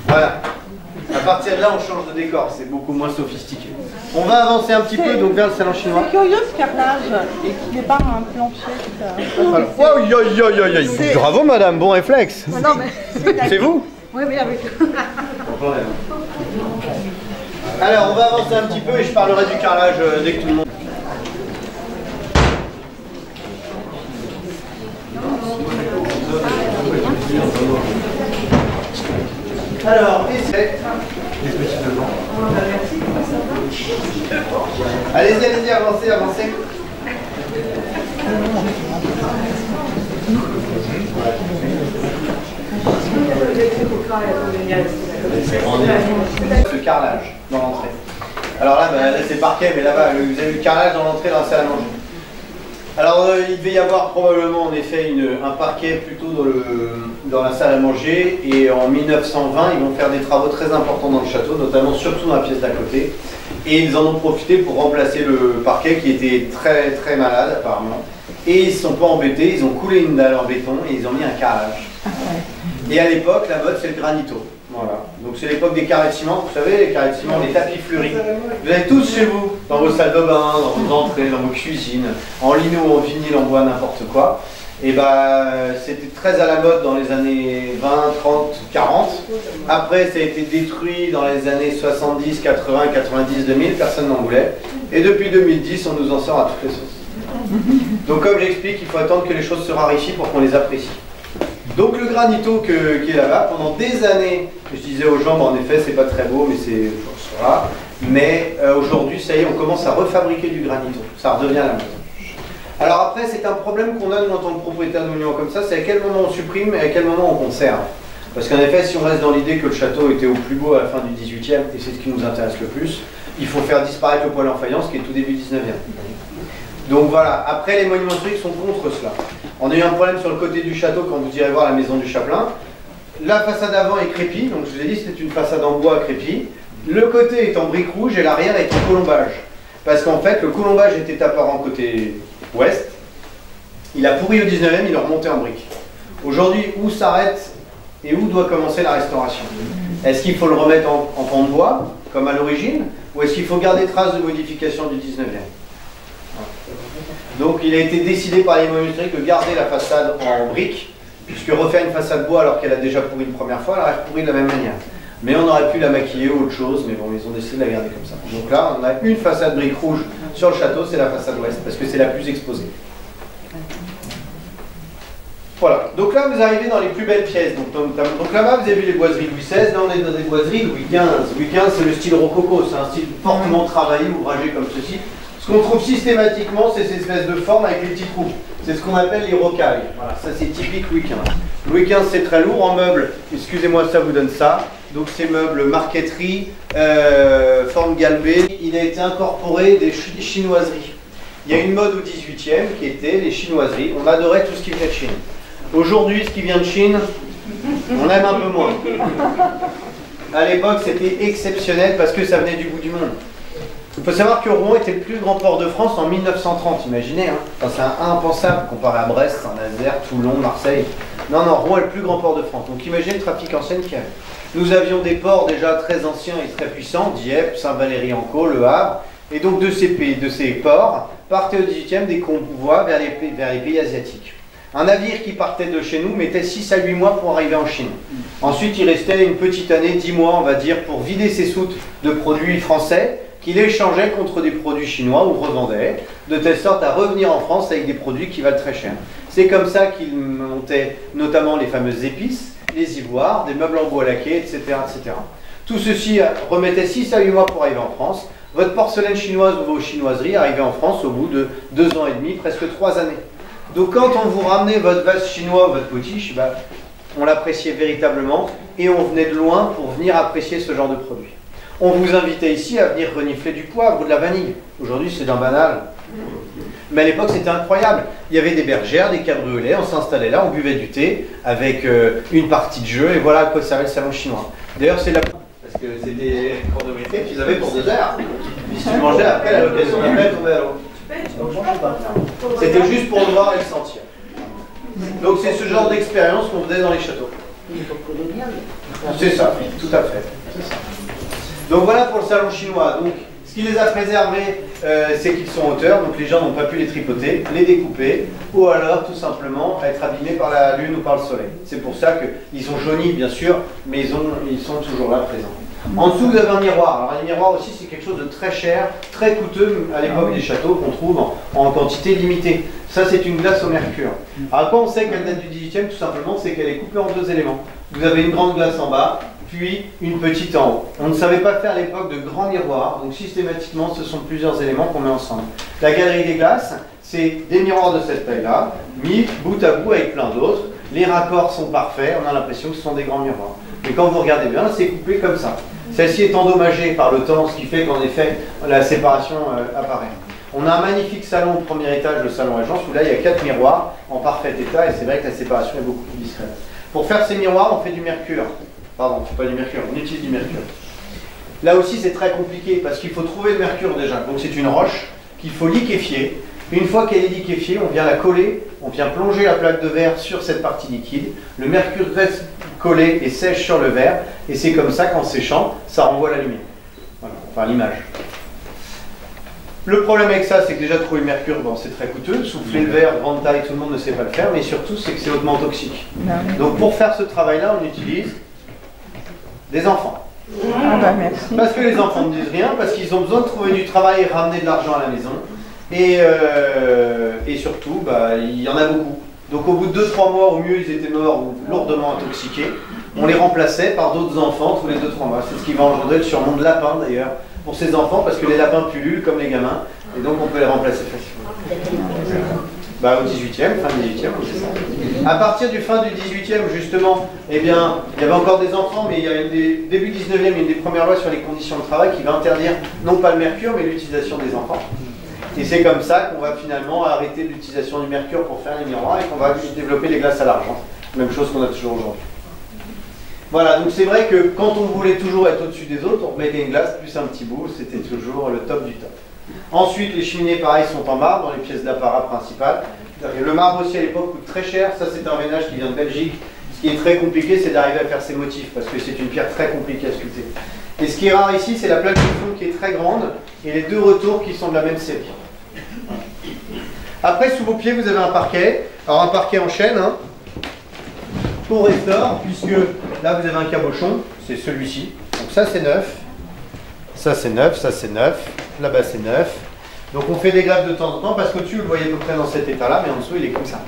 [SPEAKER 2] Voilà. À partir de là, on change de décor, c'est beaucoup moins sophistiqué. On va avancer un petit peu donc vers le salon chinois.
[SPEAKER 3] C'est curieux ce carrelage et qu'il n'est pas un plancher.
[SPEAKER 2] Alors, Bravo madame, bon réflexe.
[SPEAKER 3] Non, mais
[SPEAKER 2] C'est vous?
[SPEAKER 3] Oui, oui, avec.
[SPEAKER 2] Alors, on va avancer un petit peu et je parlerai du carrelage euh, dès que tout le monde. Alors, essai. Allez-y, allez-y, avancez, avancez. Ce carrelage dans l'entrée. Alors là, bah, là c'est parquet, mais là-bas, vous avez le carrelage dans l'entrée dans la salle à manger. Alors, euh, il devait y avoir probablement en effet une- un parquet plutôt dans, le, dans la salle à manger. Et en 1920, ils vont faire des travaux très importants dans le château, notamment surtout dans la pièce d'à côté. Et ils en ont profité pour remplacer le parquet qui était très très malade apparemment. Et ils ne se sont pas embêtés, ils ont coulé une dalle en béton et ils ont mis un carrelage. Et à l'époque, la mode c'est le granito. Voilà. Donc c'est l'époque des carrés de ciment, vous savez, les carrés de ciment, les tapis fleuris. Vous avez tous chez vous, dans vos salles de bain, dans vos entrées, dans vos cuisines, en lino, en vinyle, en bois, n'importe quoi. Et bah c'était très à la mode dans les années 20, 30, 40. Après ça a été détruit dans les années 70, 80, 90, 2000, personne n'en voulait. Et depuis 2010, on nous en sort à toutes les sauces. Donc comme j'explique, il faut attendre que les choses se raréfient pour qu'on les apprécie. Donc le granito qui est là-bas, pendant des années, je disais aux gens, en effet, c'est pas très beau, mais c'est. Mais euh, aujourd'hui, ça y est, on commence à refabriquer du granito. Ça redevient la mode. Alors après, c'est un problème qu'on a nous en tant que propriétaire de monument comme ça, c'est à quel moment on supprime et à quel moment on conserve. Parce qu'en effet, si on reste dans l'idée que le château était au plus beau à la fin du 18e, et c'est ce qui nous intéresse le plus, il faut faire disparaître le poêle en faïence qui est tout début 19e. Donc voilà, après les monuments historiques sont contre cela. On a eu un problème sur le côté du château quand vous irez voir la maison du Chapelain. La façade avant est crépie, donc je vous ai dit c'était une façade en bois crépie. Le côté est en brique rouge et l'arrière est en colombage. Parce qu'en fait, le colombage était apparent côté ouest. Il a pourri au 19e, il est remonté en brique. Aujourd'hui, où s'arrête et où doit commencer la restauration? Est-ce qu'il faut le remettre en, en de bois, comme à l'origine, ou est-ce qu'il faut garder trace de modification du 19e donc il a été décidé par les historiques de garder la façade en briques, puisque refaire une façade bois alors qu'elle a déjà pourri une première fois, elle aurait pourri de la même manière. Mais on aurait pu la maquiller ou autre chose, mais bon, ils ont décidé de la garder comme ça. Donc là, on a une façade brique rouge sur le château, c'est la façade ouest, parce que c'est la plus exposée. Voilà, donc là vous arrivez dans les plus belles pièces. Donc, donc là-bas vous avez vu les boiseries Louis XVI, là on est dans des boiseries Louis XV. Louis XV c'est le style rococo, c'est un style fortement travaillé, ouvragé comme ceci. Ce qu'on trouve systématiquement c'est ces espèces de formes avec les petits trous. C'est ce qu'on appelle les rocailles. Voilà, ça c'est typique Louis XV. Louis XV c'est très lourd en meubles, excusez-moi ça vous donne ça. Donc ces meubles marqueterie, euh, forme galbée, il a été incorporé des chinoiseries. Il y a une mode au 18e qui était les chinoiseries. On adorait tout ce qui venait de Chine. Aujourd'hui, ce qui vient de Chine, on aime un peu moins. À l'époque, c'était exceptionnel parce que ça venait du bout du monde. Il faut savoir que Rouen était le plus grand port de France en 1930, imaginez. Hein. c'est impensable comparé à Brest, Saint-Nazaire, Toulon, Marseille. Non, non, Rouen est le plus grand port de France. Donc imaginez le trafic en Seine y avait. Nous avions des ports déjà très anciens et très puissants, Dieppe, Saint-Valery-en-Caux, Le Havre. Et donc de ces, ports partaient au 18e des convois vers les, vers les pays asiatiques. Un navire qui partait de chez nous mettait 6 à 8 mois pour arriver en Chine. Ensuite, il restait une petite année, 10 mois, on va dire, pour vider ses soutes de produits français qu'il échangeait contre des produits chinois ou revendait, de telle sorte à revenir en France avec des produits qui valent très cher. C'est comme ça qu'il montait notamment les fameuses épices, les ivoires, des meubles en bois laqué, etc., etc. Tout ceci remettait 6 à 8 mois pour arriver en France. Votre porcelaine chinoise ou vos chinoiseries arrivaient en France au bout de 2 ans et demi, presque 3 années. Donc quand on vous ramenait votre vase chinois, votre potiche, bah, on l'appréciait véritablement et on venait de loin pour venir apprécier ce genre de produit. On vous invitait ici à venir renifler du poivre ou de la vanille. Aujourd'hui, c'est d'un banal. Mais à l'époque, c'était incroyable. Il y avait des bergères, des cabriolets, on s'installait là, on buvait du thé avec euh, une partie de jeu, et voilà à quoi servait le salon chinois. D'ailleurs, c'est la. Parce que c'était métier qu'ils avaient pour deux heures. Puis si tu mangeais après, la location d'après tombait à l'eau. C'était juste pour le voir et le sentir. Donc c'est ce genre d'expérience qu'on faisait dans les châteaux. C'est ça, tout à fait. Donc voilà pour le salon chinois. Donc ce qui les a préservés, euh, c'est qu'ils sont hauteurs, donc les gens n'ont pas pu les tripoter, les découper, ou alors tout simplement être abîmés par la lune ou par le soleil. C'est pour ça qu'ils sont jaunis bien sûr, mais ils, ont, ils sont toujours là présents. En dessous, vous avez un miroir. Alors, un miroir aussi, c'est quelque chose de très cher, très coûteux à l'époque des châteaux qu'on trouve en, quantité limitée. Ça, c'est une glace au mercure. Alors, quand on sait qu'elle date du 18e Tout simplement, c'est qu'elle est coupée en deux éléments. Vous avez une grande glace en bas, puis une petite en haut. On ne savait pas faire à l'époque de grands miroirs, donc systématiquement, ce sont plusieurs éléments qu'on met ensemble. La galerie des glaces, c'est des miroirs de cette taille-là, mis bout à bout avec plein d'autres. Les raccords sont parfaits, on a l'impression que ce sont des grands miroirs. Mais quand vous regardez bien, c'est coupé comme ça. Celle-ci est endommagée par le temps, ce qui fait qu'en effet, la séparation euh, apparaît. On a un magnifique salon au premier étage, le salon Régence, où là, il y a quatre miroirs en parfait état, et c'est vrai que la séparation est beaucoup plus discrète. Pour faire ces miroirs, on fait du mercure. Pardon, c'est pas du mercure, on utilise du mercure. Là aussi, c'est très compliqué, parce qu'il faut trouver le mercure déjà. Donc c'est une roche qu'il faut liquéfier. Une fois qu'elle est liquéfiée, on vient la coller, on vient plonger la plaque de verre sur cette partie liquide. Le mercure reste collé et sèche sur le verre, et c'est comme ça qu'en séchant, ça renvoie la lumière. Enfin l'image. Le problème avec ça, c'est que déjà trouver le mercure, bon, c'est très coûteux. Souffler le verre, grande taille, tout le monde ne sait pas le faire, mais surtout, c'est que c'est hautement toxique. Donc pour faire ce travail-là, on utilise des enfants.
[SPEAKER 3] Ah bah merci.
[SPEAKER 2] Parce que les enfants ne disent rien, parce qu'ils ont besoin de trouver du travail et ramener de l'argent à la maison. Et, euh, et surtout, bah, il y en a beaucoup. Donc au bout de 2-3 mois, au mieux, ils étaient morts ou lourdement intoxiqués. On les remplaçait par d'autres enfants tous les 2-3 mois. C'est ce qui va engendrer le surnom de lapin d'ailleurs pour ces enfants parce que les lapins pullulent comme les gamins et donc on peut les remplacer facilement. Bah, au 18e, fin du 18e, c'est ça. À partir du fin du 18e, justement, eh bien, il y avait encore des enfants, mais il y a une des, début 19e, une des premières lois sur les conditions de travail qui va interdire non pas le mercure, mais l'utilisation des enfants. Et c'est comme ça qu'on va finalement arrêter l'utilisation du mercure pour faire les miroirs et qu'on va développer les glaces à l'argent. Même chose qu'on a toujours aujourd'hui. Voilà, donc c'est vrai que quand on voulait toujours être au-dessus des autres, on remettait une glace plus un petit bout, c'était toujours le top du top. Ensuite, les cheminées, pareil, sont en marbre dans les pièces d'apparat principales. Le marbre aussi à l'époque coûte très cher. Ça, c'est un ménage qui vient de Belgique. Ce qui est très compliqué, c'est d'arriver à faire ces motifs parce que c'est une pierre très compliquée à sculpter. Et ce qui est rare ici, c'est la plaque de fond qui est très grande et les deux retours qui sont de la même série. Après, sous vos pieds, vous avez un parquet. Alors, un parquet en chaîne, hein, qu'on restaure, puisque là, vous avez un cabochon, c'est celui-ci. Donc, ça, c'est neuf. Ça, c'est neuf, ça, c'est neuf. Là-bas, c'est neuf. Donc, on fait des greffes de temps en temps, parce qu'au-dessus, vous le voyez à peu près dans cet état-là, mais en dessous, il est comme ça.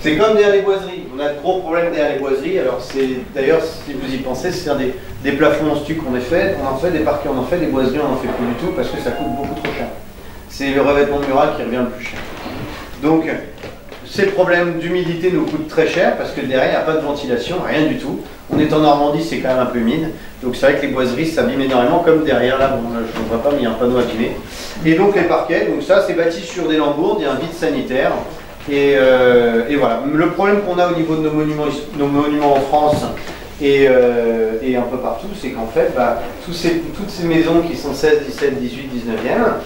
[SPEAKER 2] C'est comme derrière les boiseries. On a de gros problèmes derrière les boiseries. Alors c'est d'ailleurs, si vous y pensez, c'est des, des plafonds en stuc qu'on a fait, on en fait, des parquets on en fait, des boiseries on n'en fait plus du tout parce que ça coûte beaucoup trop cher. C'est le revêtement mural qui revient le plus cher. Donc ces problèmes d'humidité nous coûtent très cher parce que derrière il n'y a pas de ventilation, rien du tout. On est en Normandie, c'est quand même un peu humide. Donc c'est vrai que les boiseries s'abîment énormément, comme derrière là, bon, je ne vois pas, mais il y a un panneau abîmé. Et donc les parquets, donc ça c'est bâti sur des lambourdes, il y a un vide sanitaire. Et, euh, voilà. Le problème qu'on a au niveau de nos monuments, nos monuments en France et, euh, et un peu partout, c'est qu'en fait, bah, toutes ces maisons qui sont 16, 17, 18, 19e,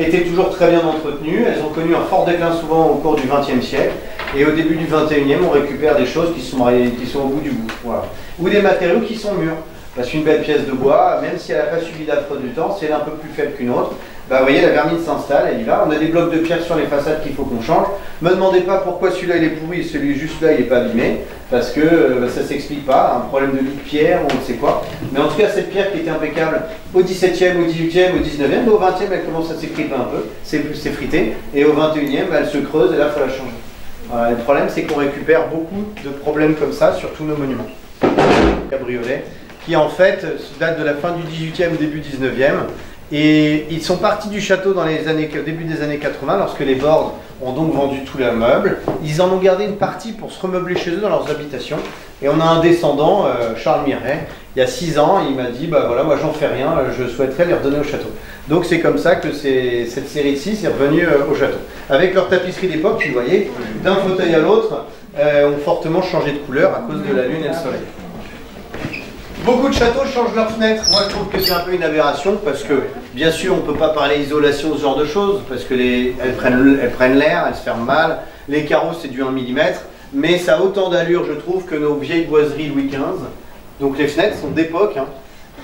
[SPEAKER 2] étaient toujours très bien entretenues. Elles ont connu un fort déclin souvent au cours du XXe siècle. Et au début du 21e, on récupère des choses qui sont, au bout du bout. Voilà. Ou des matériaux qui sont mûrs. Parce qu'une belle pièce de bois, même si elle n'a pas subi l'affreux du temps, si elle est un peu plus faible qu'une autre, bah, vous voyez, la vermine s'installe, elle y va. On a des blocs de pierre sur les façades qu'il faut qu'on change. Me demandez pas pourquoi celui-là il est pourri et celui juste là il n'est pas abîmé, parce que euh, bah, ça s'explique pas, un problème de lit de pierre ou on ne sait quoi. Mais en tout cas, cette pierre qui était impeccable au 17e, au 18e, au 19e, au 20e, elle commence à s'écrire un peu, c'est frité, et au 21e, elle se creuse et là, il faut la changer. le problème, c'est qu'on récupère beaucoup de problèmes comme ça sur tous nos monuments. Cabriolet, qui en fait date de la fin du 18e, début 19e, et ils sont partis du château dans les années, au début des années 80, lorsque les Bordes ont donc vendu tous leurs meubles. Ils en ont gardé une partie pour se remeubler chez eux dans leurs habitations. Et on a un descendant, euh, Charles Miret, il y a 6 ans, il m'a dit, bah voilà, moi j'en fais rien, je souhaiterais les redonner au château. Donc c'est comme ça que cette série ci est revenue euh, au château. Avec leur tapisserie d'époque, vous voyez, d'un fauteuil à l'autre, euh, ont fortement changé de couleur à cause de la lune et le soleil. Beaucoup de châteaux changent leurs fenêtres. Moi, je trouve que c'est un peu une aberration parce que, bien sûr, on ne peut pas parler isolation, ce genre de choses, parce que les, elles prennent l'air, elles se ferment mal. Les carreaux, c'est du 1 mm. Mais ça a autant d'allure, je trouve, que nos vieilles boiseries Louis XV. Donc les fenêtres sont d'époque. Hein.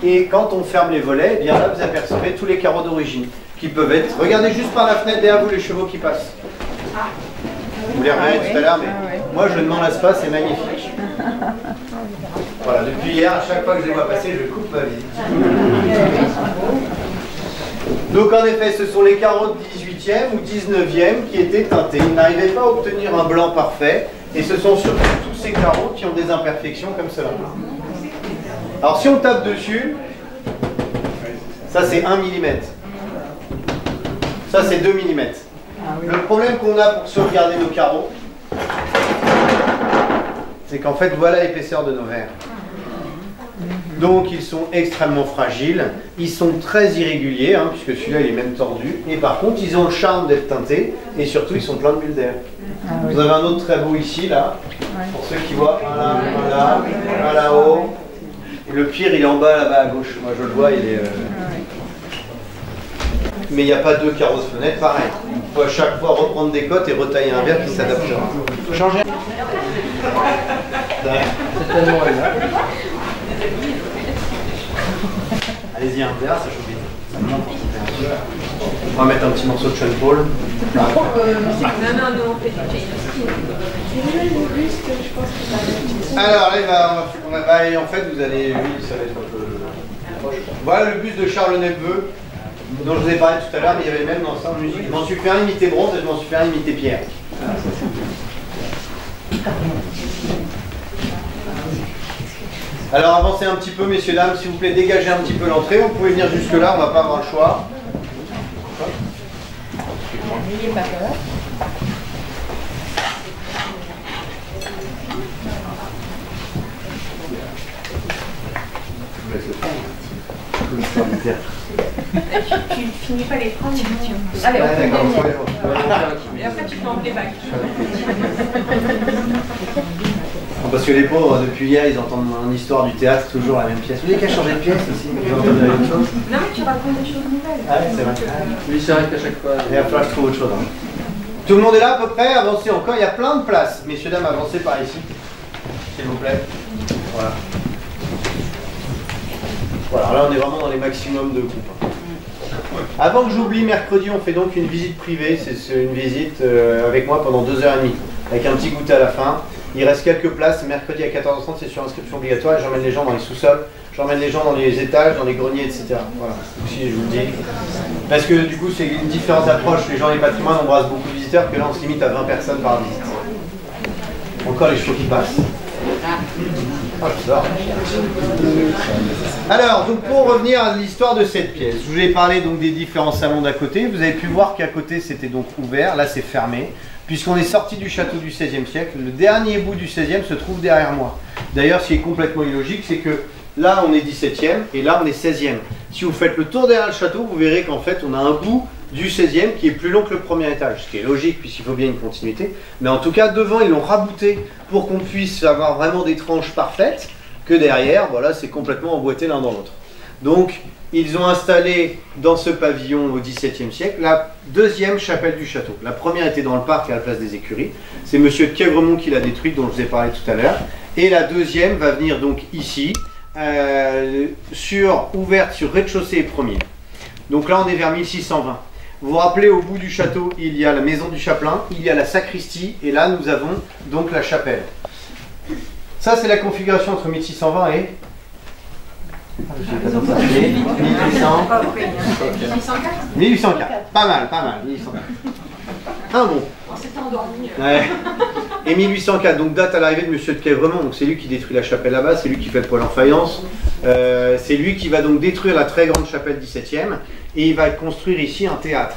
[SPEAKER 2] Et quand on ferme les volets, eh bien là, vous apercevez tous les carreaux d'origine qui peuvent être. Regardez juste par la fenêtre derrière vous les chevaux qui passent. Vous les reverrez ah tout à l'heure, mais ah moi je ne m'en lasse pas, c'est magnifique. Voilà, depuis hier, à chaque fois que je les vois passer, je coupe ma vie. Donc en effet, ce sont les carreaux de 18e ou 19e qui étaient teintés. Ils n'arrivaient pas à obtenir un blanc parfait. Et ce sont surtout tous ces carreaux qui ont des imperfections comme cela. Alors si on tape dessus, ça c'est 1 mm. Ça c'est 2 mm. Le problème qu'on a pour sauvegarder nos carreaux, c'est qu'en fait, voilà l'épaisseur de nos verres. Donc ils sont extrêmement fragiles, ils sont très irréguliers, hein, puisque celui-là il est même tordu, et par contre ils ont le charme d'être teintés, et surtout ils sont pleins de bulles d'air. Ah Vous avez un autre très beau ici, là, pour ceux qui voient, un là, un là, un là-haut. Le pire il est en bas là-bas à gauche, moi je le vois, il est... Euh, mais il n'y a pas deux carreaux de fenêtre, pareil. Il faut à chaque fois reprendre des cotes et retailler un verre qui s'adaptera. Changer. Allez-y, un verre, ça chauffe vite. On va mettre un petit morceau de Sean Paul. Alors, là, on va, bah, en fait, vous allez, oui, ça va être un peu Voilà le bus de Charles Nepveu, dont je vous ai parlé tout à l'heure, mais il y avait même dans ça en musique. Je m'en suis fait un imité bronze et je m'en suis fait un imité pierre. Alors avancez un petit peu, messieurs, dames, s'il vous plaît, dégagez un petit peu l'entrée. Vous pouvez venir jusque là, on va pas avoir le choix. tu, finis pas les prendre, tu... Allez, on Et après, tu fais en Parce que les pauvres, depuis hier, ils entendent une histoire du théâtre, toujours la même pièce. Vous voulez qu'elle change de pièce aussi Vous entendez la même chose Non, mais tu racontes des choses nouvelles. Ah oui, c'est vrai. Oui, c'est vrai qu'à chaque fois. Il va falloir que je trouve autre chose. Hein. Tout le monde est là à peu près Avancez encore, il y a plein de places. Messieurs, dames, avancez par ici. S'il vous plaît. Voilà. Voilà, là on est vraiment dans les maximums de groupes. Hein. Avant que j'oublie, mercredi, on fait donc une visite privée. C'est une visite euh, avec moi pendant deux heures et demie, avec un petit goûter à la fin. Il reste quelques places. Mercredi à 14h30, c'est sur inscription obligatoire et j'emmène les gens dans les sous-sols J'emmène les gens dans les étages, dans les greniers, etc. Voilà, aussi je vous le dis. Parce que du coup, c'est une différente approche. Les gens les patrimoines embrassent beaucoup de visiteurs, que là, on se limite à 20 personnes par visite. Encore les chevaux qui passent. Ah. Alors, donc pour revenir à l'histoire de cette pièce, je vous ai parlé donc des différents salons d'à côté. Vous avez pu voir qu'à côté c'était donc ouvert, là c'est fermé, puisqu'on est sorti du château du XVIe siècle. Le dernier bout du XVIe se trouve derrière moi. D'ailleurs, ce qui est complètement illogique, c'est que là on est 17e et là on est 16e. Si vous faites le tour derrière le château, vous verrez qu'en fait on a un bout du 16e qui est plus long que le premier étage, ce qui est logique puisqu'il faut bien une continuité. Mais en tout cas, devant, ils l'ont rabouté pour qu'on puisse avoir vraiment des tranches parfaites, que derrière, voilà, c'est complètement emboîté l'un dans l'autre. Donc, ils ont installé dans ce pavillon au XVIIe siècle la deuxième chapelle du château. La première était dans le parc à la place des écuries. C'est monsieur de Quévremont qui l'a détruite, dont je vous ai parlé tout à l'heure. Et la deuxième va venir donc ici, euh, sur, ouverte sur rez-de-chaussée et premier. Donc là, on est vers 1620. Vous vous rappelez, au bout du château, il y a la maison du chapelain, il y a la sacristie, et là, nous avons donc la chapelle. Ça, c'est la configuration entre 1620 et... 1804. Pas mal, pas mal. 1804. Ah bon. Ouais. Et 1804, donc date à l'arrivée de Monsieur de Quévremont, donc c'est lui qui détruit la chapelle là-bas, c'est lui qui fait le poêle en faïence, euh, c'est lui qui va donc détruire la très grande chapelle 17e, et il va construire ici un théâtre.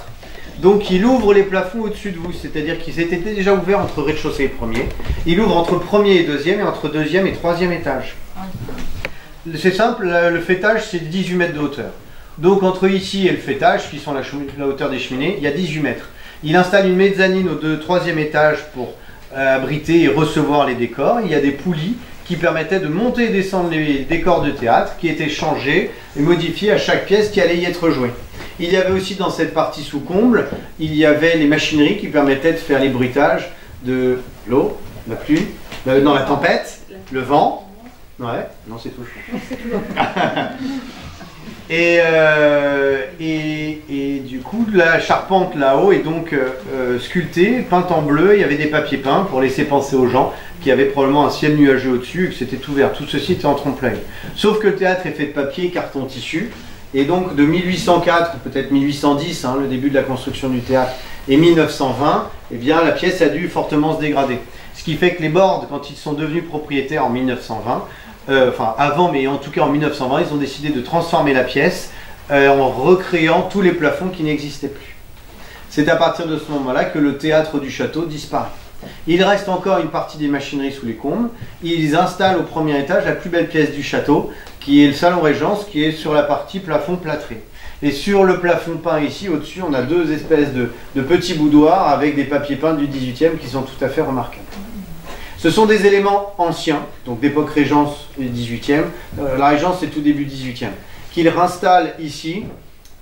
[SPEAKER 2] Donc il ouvre les plafonds au-dessus de vous, c'est-à-dire qu'ils étaient déjà ouverts entre rez-de-chaussée et premier. Il ouvre entre premier et deuxième et entre deuxième et troisième étage. C'est simple, le fêtage c'est 18 mètres de hauteur. Donc entre ici et le fêtage, qui sont la, hauteur des cheminées, il y a 18 mètres. Il installe une mezzanine au deux, troisième étage pour euh, abriter et recevoir les décors. Il y a des poulies qui permettaient de monter et descendre les décors de théâtre qui étaient changés et modifiés à chaque pièce qui allait y être jouée. Il y avait aussi dans cette partie sous comble, il y avait les machineries qui permettaient de faire les bruitages de l'eau, la pluie, euh, non, la tempête, le vent. Ouais, non, c'est tout. Et, euh, et, et, du coup, la charpente là-haut est donc euh, sculptée, peinte en bleu. Il y avait des papiers peints pour laisser penser aux gens qu'il y avait probablement un ciel nuageux au-dessus et que c'était ouvert. Tout ceci était en trompe-l'œil. Sauf que le théâtre est fait de papier, carton, tissu. Et donc de 1804, peut-être 1810, hein, le début de la construction du théâtre, et 1920, eh bien, la pièce a dû fortement se dégrader. Ce qui fait que les bords, quand ils sont devenus propriétaires en 1920, euh, enfin avant, mais en tout cas en 1920, ils ont décidé de transformer la pièce euh, en recréant tous les plafonds qui n'existaient plus. C'est à partir de ce moment-là que le théâtre du château disparaît. Il reste encore une partie des machineries sous les combles. Ils installent au premier étage la plus belle pièce du château, qui est le salon Régence, qui est sur la partie plafond plâtré. Et sur le plafond peint ici, au-dessus, on a deux espèces de, de petits boudoirs avec des papiers peints du 18e qui sont tout à fait remarquables. Ce sont des éléments anciens, donc d'époque Régence et 18e. Euh, la Régence, c'est tout début 18e. Qu'ils réinstallent ici,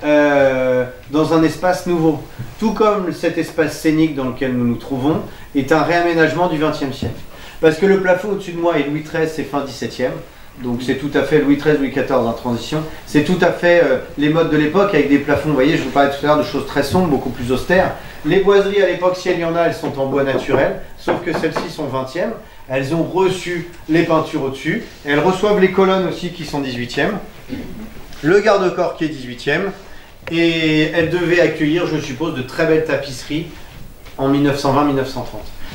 [SPEAKER 2] euh, dans un espace nouveau. Tout comme cet espace scénique dans lequel nous nous trouvons est un réaménagement du XXe siècle. Parce que le plafond au-dessus de moi est Louis XIII, c'est fin 17e. Donc c'est tout à fait Louis XIII, Louis XIV en transition. C'est tout à fait euh, les modes de l'époque avec des plafonds, vous voyez, je vous parlais tout à l'heure de choses très sombres, beaucoup plus austères. Les boiseries à l'époque, si il y en a, elles sont en bois naturel, sauf que celles-ci sont 20e. Elles ont reçu les peintures au-dessus. Elles reçoivent les colonnes aussi qui sont 18e. Le garde-corps qui est 18e. Et elles devaient accueillir, je suppose, de très belles tapisseries en 1920-1930.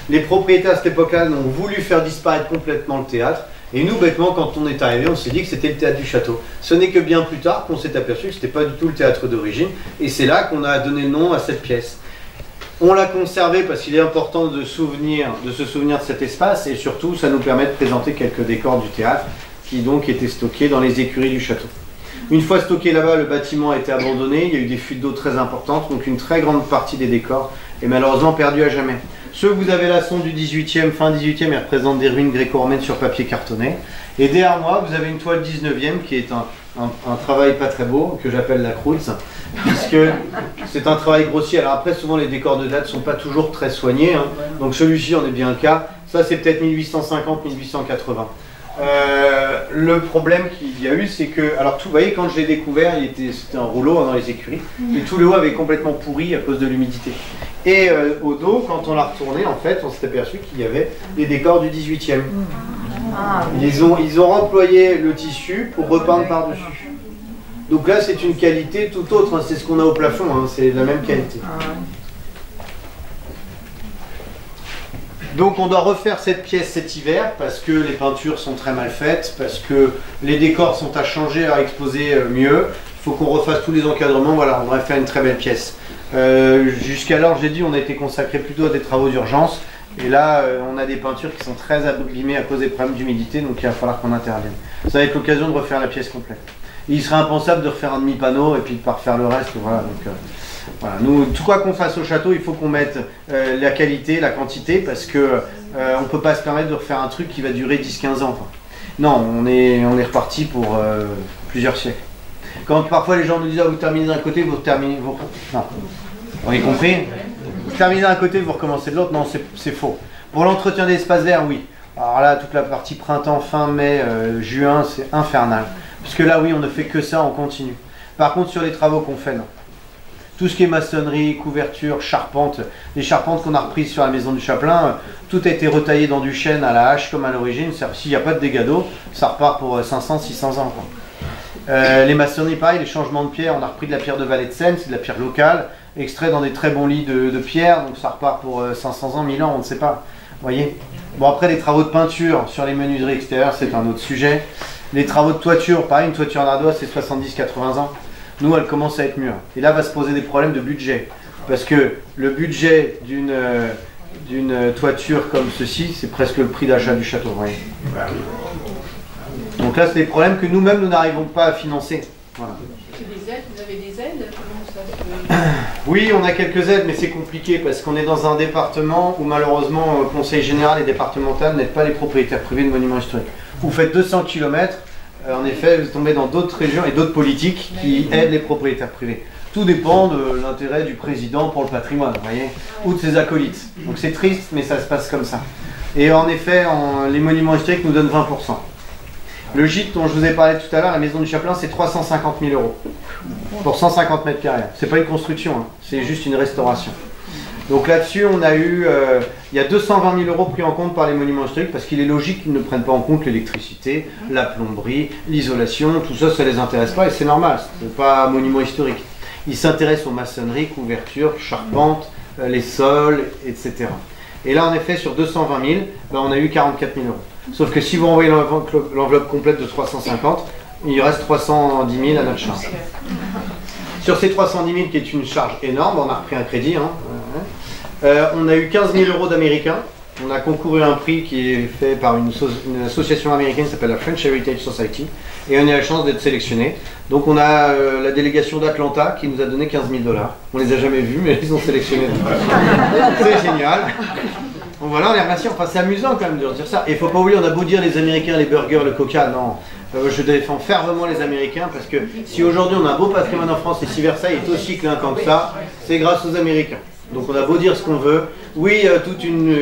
[SPEAKER 2] Les propriétaires à cette époque-là ont voulu faire disparaître complètement le théâtre. Et nous, bêtement, quand on est arrivé, on s'est dit que c'était le théâtre du château. Ce n'est que bien plus tard qu'on s'est aperçu que ce n'était pas du tout le théâtre d'origine. Et c'est là qu'on a donné le nom à cette pièce. On l'a conservé parce qu'il est important de, se souvenir de cet espace et surtout ça nous permet de présenter quelques décors du théâtre qui donc étaient stockés dans les écuries du château. Une fois stocké là-bas, le bâtiment a été abandonné, il y a eu des fuites d'eau très importantes, donc une très grande partie des décors est malheureusement perdue à jamais. Ceux que vous avez là sont du 18e, fin 18e, et représentent des ruines gréco-romaines sur papier cartonné. Et derrière moi, vous avez une toile 19e qui est un, travail pas très beau, que j'appelle la Cruz, puisque c'est un travail grossier. Alors après, souvent les décors de date ne sont pas toujours très soignés, hein. donc celui-ci en est bien le cas. Ça, c'est peut-être 1850-1880. Euh, le problème qu'il y a eu, c'est que, alors tout, vous voyez, quand je l'ai découvert, c'était un rouleau hein, dans les écuries, et tout le haut avait complètement pourri à cause de l'humidité. Et euh, au dos, quand on l'a retourné, en fait, on s'est aperçu qu'il y avait des décors du 18e.
[SPEAKER 3] Ah,
[SPEAKER 2] Ils ont, ils ont employé le tissu pour repeindre par-dessus. Donc là, c'est une qualité tout autre. hein. C'est ce qu'on a au plafond. hein. C'est la même qualité.
[SPEAKER 3] ah,
[SPEAKER 2] Donc on doit refaire cette pièce cet hiver parce que les peintures sont très mal faites, parce que les décors sont à changer, à exposer euh, mieux. Il faut qu'on refasse tous les encadrements. Voilà, on devrait faire une très belle pièce. Euh, Jusqu'alors, j'ai dit, on a été consacré plutôt à des travaux d'urgence. Et là, euh, on a des peintures qui sont très abîmées à cause des problèmes d'humidité, donc il va falloir qu'on intervienne. Ça va être l'occasion de refaire la pièce complète. Il serait impensable de refaire un demi-panneau et puis de pas refaire le reste. Voilà, donc, euh, voilà. Nous, tout quoi qu'on fasse au château, il faut qu'on mette euh, la qualité, la quantité, parce que euh, on peut pas se permettre de refaire un truc qui va durer 10-15 ans. Non, on est, on est reparti pour euh, plusieurs siècles. Quand parfois les gens nous disent ah, vous terminez d'un côté, vous terminez. Non. On est compris? Vous terminez d'un côté, vous recommencez de l'autre. Non, c'est c'est faux. Pour l'entretien des espaces verts, oui. Alors là, toute la partie printemps, fin mai, juin, c'est infernal. Parce que là, oui, on ne fait que ça en continu. Par contre, sur les travaux qu'on fait, non. Tout ce qui est maçonnerie, couverture, charpente, les charpentes qu'on a reprises sur la maison du Chaplin, euh, tout a été retaillé dans du chêne à la hache comme à l'origine. S'il n'y a pas de dégâts d'eau, ça repart pour euh, 500, 600 ans. Euh, les maçonneries, pareil, les changements de pierre, on a repris de la pierre de Vallée de Seine, c'est de la pierre locale, extrait dans des très bons lits de, pierre, donc ça repart pour euh, 500 ans, 1000 ans, on ne sait pas. voyez? Bon, après, les travaux de peinture sur les menuiseries extérieures, c'est un autre sujet. Les travaux de toiture, pareil, une toiture en ardoise, c'est 70-80 ans. Nous, elle commence à être mûre. Et là, va se poser des problèmes de budget. Parce que le budget d'une euh, d'une toiture comme ceci, c'est presque le prix d'achat du château. voyez. Donc là, c'est des problèmes que nous-mêmes, nous n'arrivons pas à financer. Voilà.
[SPEAKER 3] C'est des aides, vous avez des aides Comment ça se...
[SPEAKER 2] Oui, on a quelques aides, mais c'est compliqué parce qu'on est dans un département où malheureusement, le conseil général et départemental n'aident pas les propriétaires privés de monuments historiques. Vous faites 200 km, en effet, vous tombez dans d'autres régions et d'autres politiques qui aident les propriétaires privés. Tout dépend de l'intérêt du président pour le patrimoine, vous voyez, ou de ses acolytes. Donc c'est triste, mais ça se passe comme ça. Et en effet, en- les monuments historiques nous donnent 20%. Le gîte dont je vous ai parlé tout à l'heure, la maison du Chaplin, c'est 350 000 euros pour 150 mètres carrés. C'est pas une construction, hein, c'est juste une restauration. Donc là-dessus, on a eu, euh, il y a 220 000 euros pris en compte par les monuments historiques parce qu'il est logique qu'ils ne prennent pas en compte l'électricité, la plomberie, l'isolation, tout ça, ça les intéresse pas et c'est normal. C'est pas un monument historique. Ils s'intéressent aux maçonneries, couvertures, charpentes, euh, les sols, etc. Et là, en effet, sur 220 000, ben, on a eu 44 000 euros. Sauf que si vous envoyez l'enveloppe l'enveloppe complète de 350, il reste 310 000 à notre charge. Sur ces 310 000, qui est une charge énorme, on a repris un crédit. hein, euh, on a eu 15 000 euros d'Américains. On a concouru à un prix qui est fait par une, so- une association américaine qui s'appelle la French Heritage Society. Et on a eu la chance d'être sélectionné. Donc on a euh, la délégation d'Atlanta qui nous a donné 15 000 dollars. On les a jamais vus, mais ils ont sélectionné. C'est génial. Voilà, on les remercie. Enfin, c'est amusant quand même de dire ça. Et il faut pas oublier, on a beau dire les Américains, les burgers, le coca, non. Euh, je défends fermement les Américains parce que si aujourd'hui on a un beau patrimoine en France et si Versailles est aussi clinquant que ça, c'est grâce aux Américains. Donc on a beau dire ce qu'on veut. Oui, il y a toute une,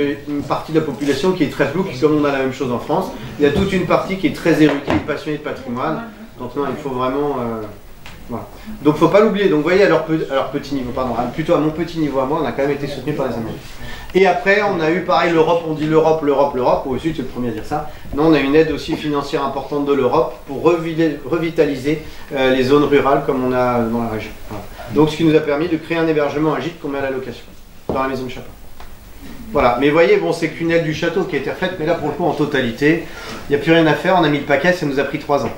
[SPEAKER 2] partie de la population qui est très floue, qui comme on a la même chose en France. Il y a toute une partie qui est très érudite passionnée de patrimoine. Donc non, il faut vraiment... euh, voilà. Donc faut pas l'oublier. Donc vous voyez, à leur, petit niveau, pardon, plutôt à mon petit niveau à moi, on a quand même été soutenu par les Américains. Et après, on a eu pareil l'Europe, on dit l'Europe, l'Europe, l'Europe, au sud c'est le premier à dire ça. Non, on a une aide aussi financière importante de l'Europe pour revi- revitaliser euh, les zones rurales comme on a dans la région. Voilà. Donc ce qui nous a permis de créer un hébergement à gîte qu'on met à la location dans la maison de Chapin. Voilà, mais voyez, bon, c'est qu'une aide du château qui a été refaite, mais là pour le coup en totalité, il n'y a plus rien à faire, on a mis le paquet, ça nous a pris trois ans.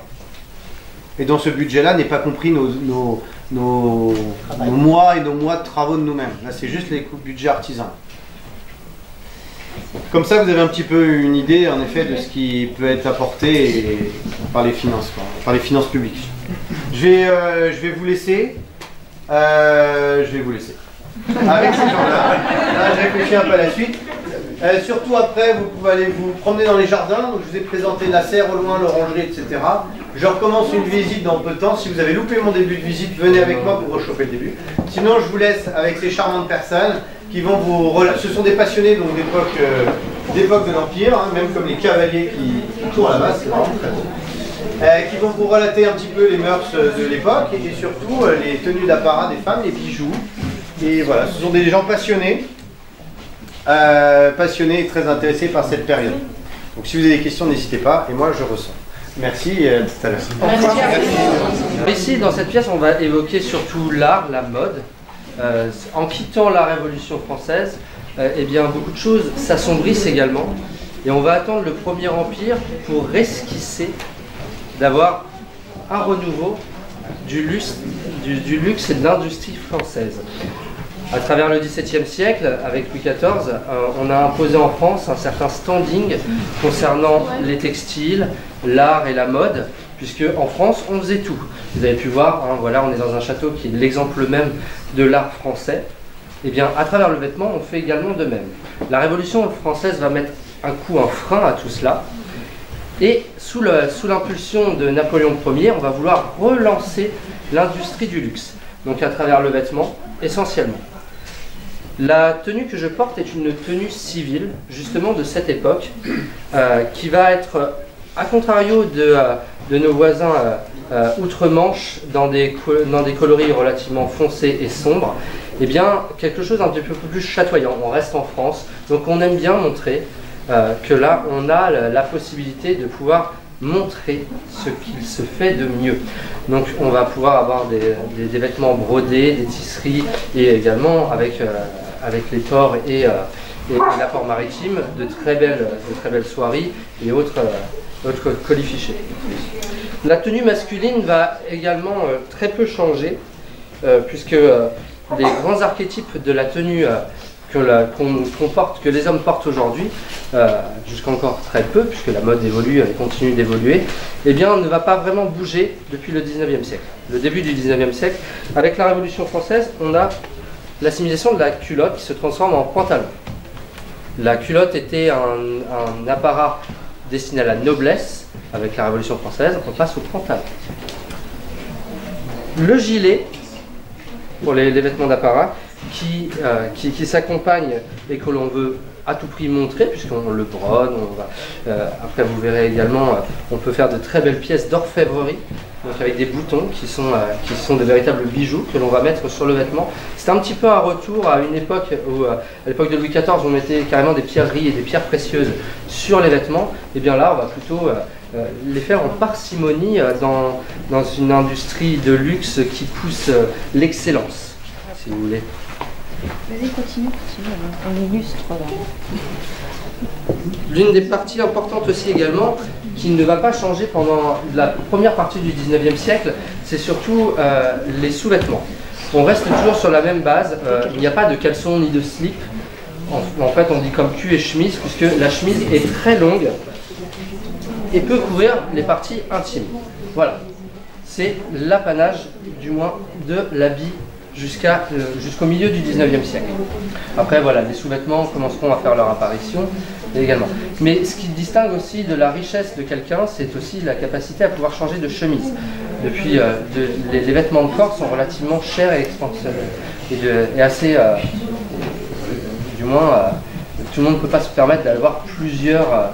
[SPEAKER 2] Et dans ce budget-là n'est pas compris nos, mois et nos mois de travaux de nous-mêmes. Là, c'est juste les coûts budget artisans. Comme ça, vous avez un petit peu une idée, en effet, de ce qui peut être apporté par les finances, par les finances publiques. Je vais, euh, je vais vous laisser. Euh, je vais vous laisser. Avec ces gens-là. Là, je réfléchis un peu à la suite. Euh, surtout après, vous pouvez aller vous promener dans les jardins. Donc, je vous ai présenté la serre au loin, l'orangerie, etc. Je recommence une visite dans peu de temps. Si vous avez loupé mon début de visite, venez avec moi pour rechauffer le début. Sinon, je vous laisse avec ces charmantes personnes qui vont vous. rela- Ce sont des passionnés donc d'époque euh, de l'Empire, hein, même comme les cavaliers qui, qui courent là-bas. C'est vraiment très. Euh, qui vont vous relater un petit peu les mœurs euh, de l'époque et surtout euh, les tenues d'apparat des femmes, les bijoux. Et voilà, ce sont des gens passionnés, euh, passionnés et très intéressés par cette période. Donc si vous avez des questions, n'hésitez pas, et moi je ressens. Merci à tout à l'heure.
[SPEAKER 4] Ici, dans cette pièce, on va évoquer surtout l'art, la mode. Euh, en quittant la Révolution française, euh, eh bien, beaucoup de choses s'assombrissent également. Et on va attendre le Premier Empire pour resquisser d'avoir un renouveau du luxe, et de l'industrie française. À travers le XVIIe siècle, avec Louis XIV, euh, on a imposé en France un certain standing concernant les textiles, l'art et la mode, puisque en France, on faisait tout. Vous avez pu voir, hein, voilà, on est dans un château qui est l'exemple même de l'art français. Eh bien, à travers le vêtement, on fait également de même. La Révolution française va mettre un coup, un frein à tout cela. Et sous l'impulsion de Napoléon Ier, on va vouloir relancer l'industrie du luxe. Donc à travers le vêtement, essentiellement. La tenue que je porte est une tenue civile, justement de cette époque, euh, qui va être, à contrario de, euh, nos voisins euh, outre-Manche, dans des, co- dans des coloris relativement foncés et sombres, eh bien, quelque chose d'un petit peu plus chatoyant. On reste en France, donc on aime bien montrer euh, que là, on a la, possibilité de pouvoir montrer ce qu'il se fait de mieux. Donc on va pouvoir avoir des, vêtements brodés, des tisseries et également avec, euh, avec les ports et, euh, et maritime de très belles, de très belles soieries et autres, euh, autres colifichets. La tenue masculine va également très peu changer puisque les grands archétypes de la tenue qu'on- porte, que les hommes portent aujourd'hui, euh, jusqu'encore très peu, puisque la mode évolue et continue d'évoluer, eh bien, ne va pas vraiment bouger depuis le 19e siècle. Le début du 19e siècle, avec la Révolution française, on a l'assimilation de la culotte qui se transforme en pantalon. La culotte était un, un destiné à la noblesse. Avec la Révolution française, on passe au pantalon. Le gilet, pour les, les vêtements d'apparat, qui, euh, s'accompagne et que l'on veut à tout prix montrer, puisqu'on le brode. Euh, après, vous verrez également, euh, on peut faire de très belles pièces d'orfèvrerie, donc avec des boutons qui sont, euh, qui sont de véritables bijoux que l'on va mettre sur le vêtement. C'est un petit peu un retour à une époque où, à l'époque de Louis XIV, on mettait carrément des pierreries et des pierres précieuses sur les vêtements. Et bien là, on va plutôt les faire en parcimonie dans, dans une industrie de luxe qui pousse l'excellence, si vous voulez.
[SPEAKER 5] Vas-y, continue, continue. On illustre. là.
[SPEAKER 4] L'une des parties importantes aussi également, qui ne va pas changer pendant la première partie du 19e siècle, c'est surtout euh, les sous-vêtements. On reste toujours sur la même base, euh, il n'y a pas de caleçon ni de slip. En, en fait, on dit comme cul et chemise, puisque la chemise est très longue et peut couvrir les parties intimes. Voilà. C'est l'apanage, du moins, de l'habit euh, jusqu'au milieu du 19e siècle. Après, voilà, les sous-vêtements commenceront à faire leur apparition également. Mais ce qui distingue aussi de la richesse de quelqu'un, c'est aussi la capacité à pouvoir changer de chemise. Depuis, euh, les, vêtements de corps sont relativement chers et expansionnels. Et, assez, euh, du moins, tout le monde ne peut pas se permettre d'avoir plusieurs,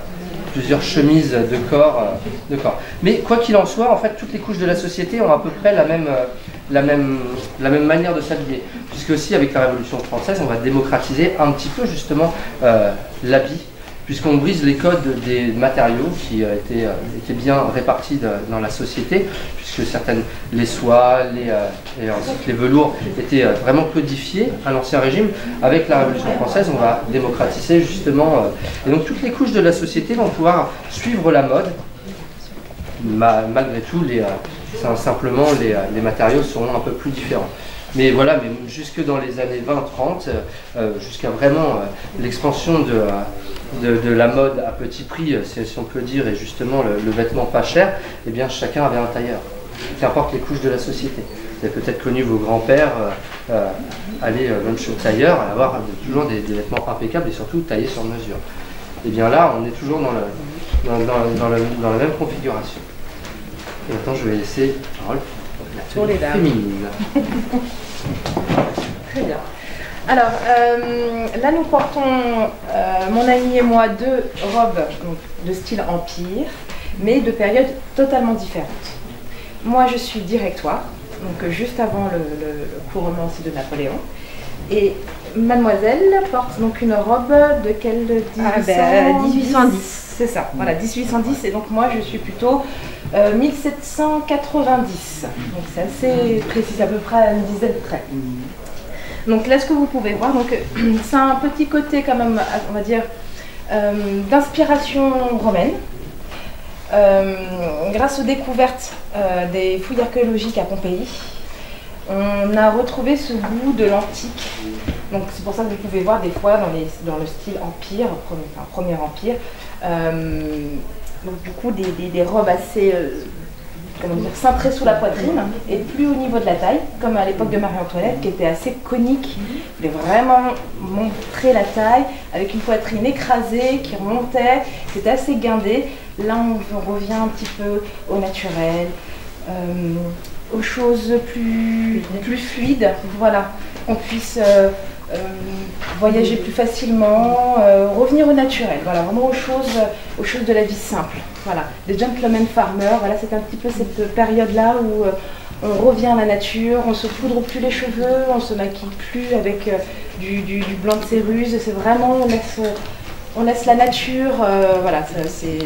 [SPEAKER 4] plusieurs chemises de corps, de corps. Mais quoi qu'il en soit, en fait, toutes les couches de la société ont à peu près la même, la même, la même manière de s'habiller. Puisque aussi, avec la Révolution française, on va démocratiser un petit peu justement euh, l'habit, puisqu'on brise les codes des matériaux qui euh, étaient, euh, étaient bien répartis dans la société, puisque certaines, les soies, les, euh, les velours étaient euh, vraiment codifiés à l'Ancien Régime. Avec la Révolution française, on va démocratiser justement. euh, et donc toutes les couches de la société vont pouvoir suivre la mode, Ma- malgré tout, les, sim- simplement les, euh, les matériaux seront un peu plus différents. Mais voilà, jusque dans les années 20-30, euh, euh, jusqu'à vraiment l'expansion de, la mode à petit prix, si, on peut dire, et justement le, vêtement pas cher, eh bien chacun avait un tailleur, qu'importe les couches de la société. Vous avez peut-être connu vos grands-pères aller même chez le tailleur, avoir toujours des, vêtements impeccables et surtout taillés sur mesure. Et bien là, on est toujours dans la même configuration. Et maintenant, je vais laisser la parole pour
[SPEAKER 3] les dames.
[SPEAKER 4] féminine.
[SPEAKER 3] Très bien. Alors, euh, là, nous portons, euh, mon ami et moi, deux robes donc, de style empire, mais de périodes totalement différentes. Moi, je suis directoire, donc euh, juste avant le, le- le couronnement aussi de Napoléon. Et mademoiselle porte donc une robe de quel 1810
[SPEAKER 5] Ah, ben, 1810.
[SPEAKER 3] C'est ça, voilà, 1810. Et donc moi, je suis plutôt euh, 1790. Donc c'est assez précis, à peu près une dizaine de traits. Donc là, ce que vous pouvez voir, donc c'est un petit côté quand même, on va dire, euh, d'inspiration romaine. Euh, grâce aux découvertes euh, des fouilles archéologiques à Pompéi, on a retrouvé ce goût de l'antique. Donc c'est pour ça que vous pouvez voir des fois dans, le style empire, premier, empire, euh, donc du coup des, des- robes assez euh, comment dire, cintrées sous la poitrine et plus au niveau de la taille, comme à l'époque de Marie-Antoinette qui était assez conique, voulait vraiment montrer la taille avec une poitrine écrasée qui remontait, c'était assez guindé. Là on revient un petit peu au naturel. euh, aux choses plus, plus fluides, voilà, qu'on puisse euh, voyager plus facilement, euh, revenir au naturel, voilà, vraiment aux choses, aux choses de la vie simple, voilà, des gentlemen farmers, voilà, c'est un petit peu cette période-là où euh, on revient à la nature, on se poudre plus les cheveux, on se maquille plus avec euh, du, blanc de céruse, c'est vraiment, on laisse, la nature, euh, voilà, c'est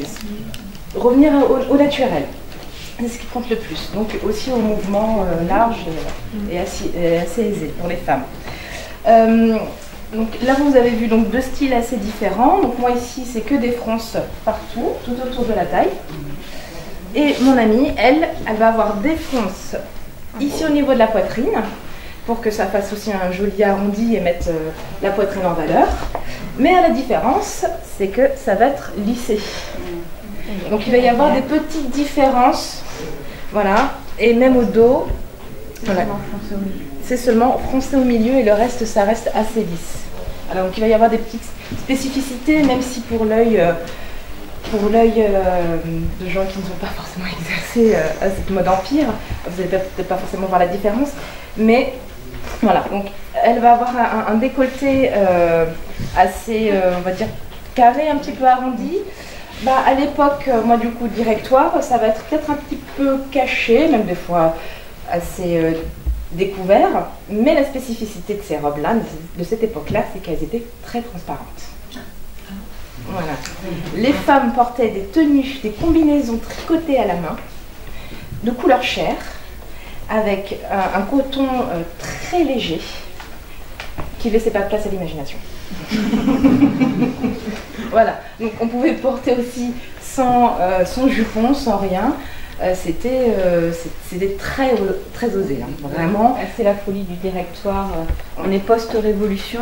[SPEAKER 3] revenir au- naturel. C'est ce qui compte le plus. Donc aussi au mouvement euh, large et assez aisé pour les femmes. Euh, donc là vous avez vu donc deux styles assez différents. Donc moi ici c'est que des fronces partout, tout autour de la taille. Et mon amie, elle, elle va avoir des fronces ici au niveau de la poitrine pour que ça fasse aussi un joli arrondi et mettre euh, la poitrine en valeur. Mais à la différence, c'est que ça va être lissé. Donc il va y avoir des petites différences, voilà, et même au dos, voilà. Seulement froncé au milieu et le reste ça reste assez lisse. Alors donc il va y avoir des petites spécificités, même si pour l'œil, euh, pour l'œil euh, de gens qui ne sont pas forcément exercés euh, à cette mode empire, vous n'allez peut-être pas forcément voir la différence, mais voilà, donc elle va avoir un, un décolleté assez, on va dire, carré, un petit peu arrondi. Bah, à l'époque, moi du coup, directoire, ça va être peut-être un petit peu caché, même des fois assez découvert. Mais la spécificité de ces robes-là, de- cette époque-là, c'est qu'elles étaient très transparentes. Voilà. Les femmes portaient des tenues, des combinaisons tricotées à la main, de couleur chair, avec un, un coton euh, très léger, qui laissait pas place à l'imagination. voilà, donc on pouvait porter aussi sans, euh, sans jupon, sans rien. Euh, c'était euh, c'était très, très osé, hein, vraiment.
[SPEAKER 5] C'est la folie du directoire. On est post-révolution.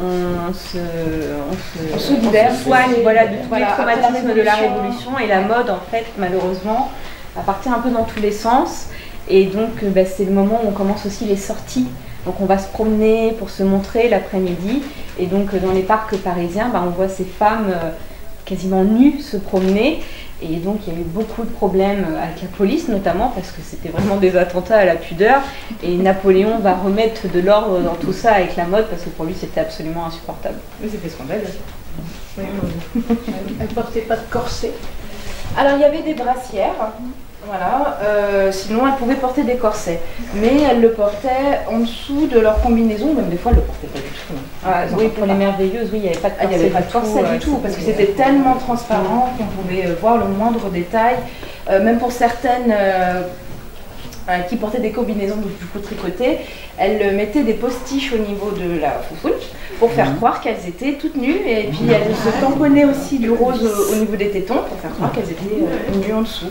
[SPEAKER 5] On se, on se,
[SPEAKER 3] On se libère,
[SPEAKER 5] soigne voilà, de tous
[SPEAKER 3] voilà, la
[SPEAKER 5] traumatismes de la
[SPEAKER 3] Révolution.
[SPEAKER 5] et la mode en fait malheureusement va partir un peu dans tous les sens et donc euh, bah, c'est le moment où on commence aussi les sorties donc on va se promener pour se montrer l'après-midi et donc euh, dans les parcs parisiens bah, on voit ces femmes euh, quasiment nues se promener et donc il y a eu beaucoup de problèmes avec la police notamment parce que c'était vraiment des attentats à la pudeur et Napoléon va remettre de l'ordre dans tout ça avec la mode parce que pour lui c'était absolument insupportable.
[SPEAKER 3] Mais c'était scandaleux.
[SPEAKER 6] Elle portait pas de corset.
[SPEAKER 3] Alors il y avait des brassières, voilà. euh, sinon elles pouvaient porter des corsets, mais elles le portaient en dessous de leur combinaison, même des fois elles le portaient pas du tout.
[SPEAKER 5] Ah, oui, pour les merveilleuses, oui, il n'y avait pas de
[SPEAKER 3] Ah, il n'y avait pas de corset du tout, parce que c'était tellement transparent qu'on pouvait euh, voir le moindre détail. Euh, même pour certaines euh, qui portaient des combinaisons du coup tricotées, elles mettaient des postiches au niveau de la foufoune pour faire croire qu'elles étaient toutes nues, et puis elles se tamponnaient aussi du rose au, au niveau des tétons pour faire croire qu'elles étaient euh, nues en dessous.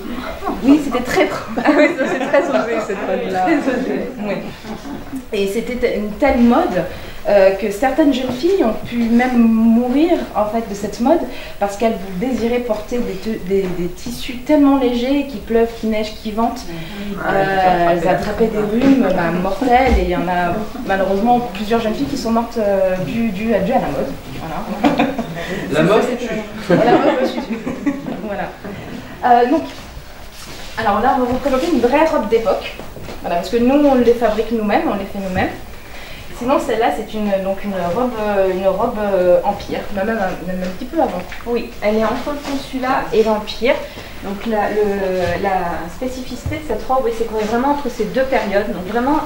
[SPEAKER 3] Oui, c'était très Ah oui, c'est très osé cette mode-là. Très osé, oui. Et c'était une telle mode euh, que certaines jeunes filles ont pu même mourir en fait de cette mode parce qu'elles désiraient porter des, te- des- des tissus tellement légers qui pleuvent, qui neigent, qui ventent. Euh, elles attrapaient des rhumes bah, mortels et il y en a malheureusement plusieurs jeunes filles qui sont mortes euh, dû, dû à, dû à la mode. Voilà.
[SPEAKER 4] La mode
[SPEAKER 3] C'est- c'est- La mode. Voilà. Euh, donc, alors là, on va vous présenter une vraie robe d'époque. Voilà, parce que nous, on les fabrique nous-mêmes, on les fait nous-mêmes. Sinon, celle-là, c'est une, donc une robe, euh, une robe euh, empire, même, même, un- même un petit peu avant.
[SPEAKER 5] Oui, elle est entre le consulat et l'Empire. Donc la, le- la spécificité de cette robe, oui, c'est qu'on est vraiment entre ces deux périodes. Donc vraiment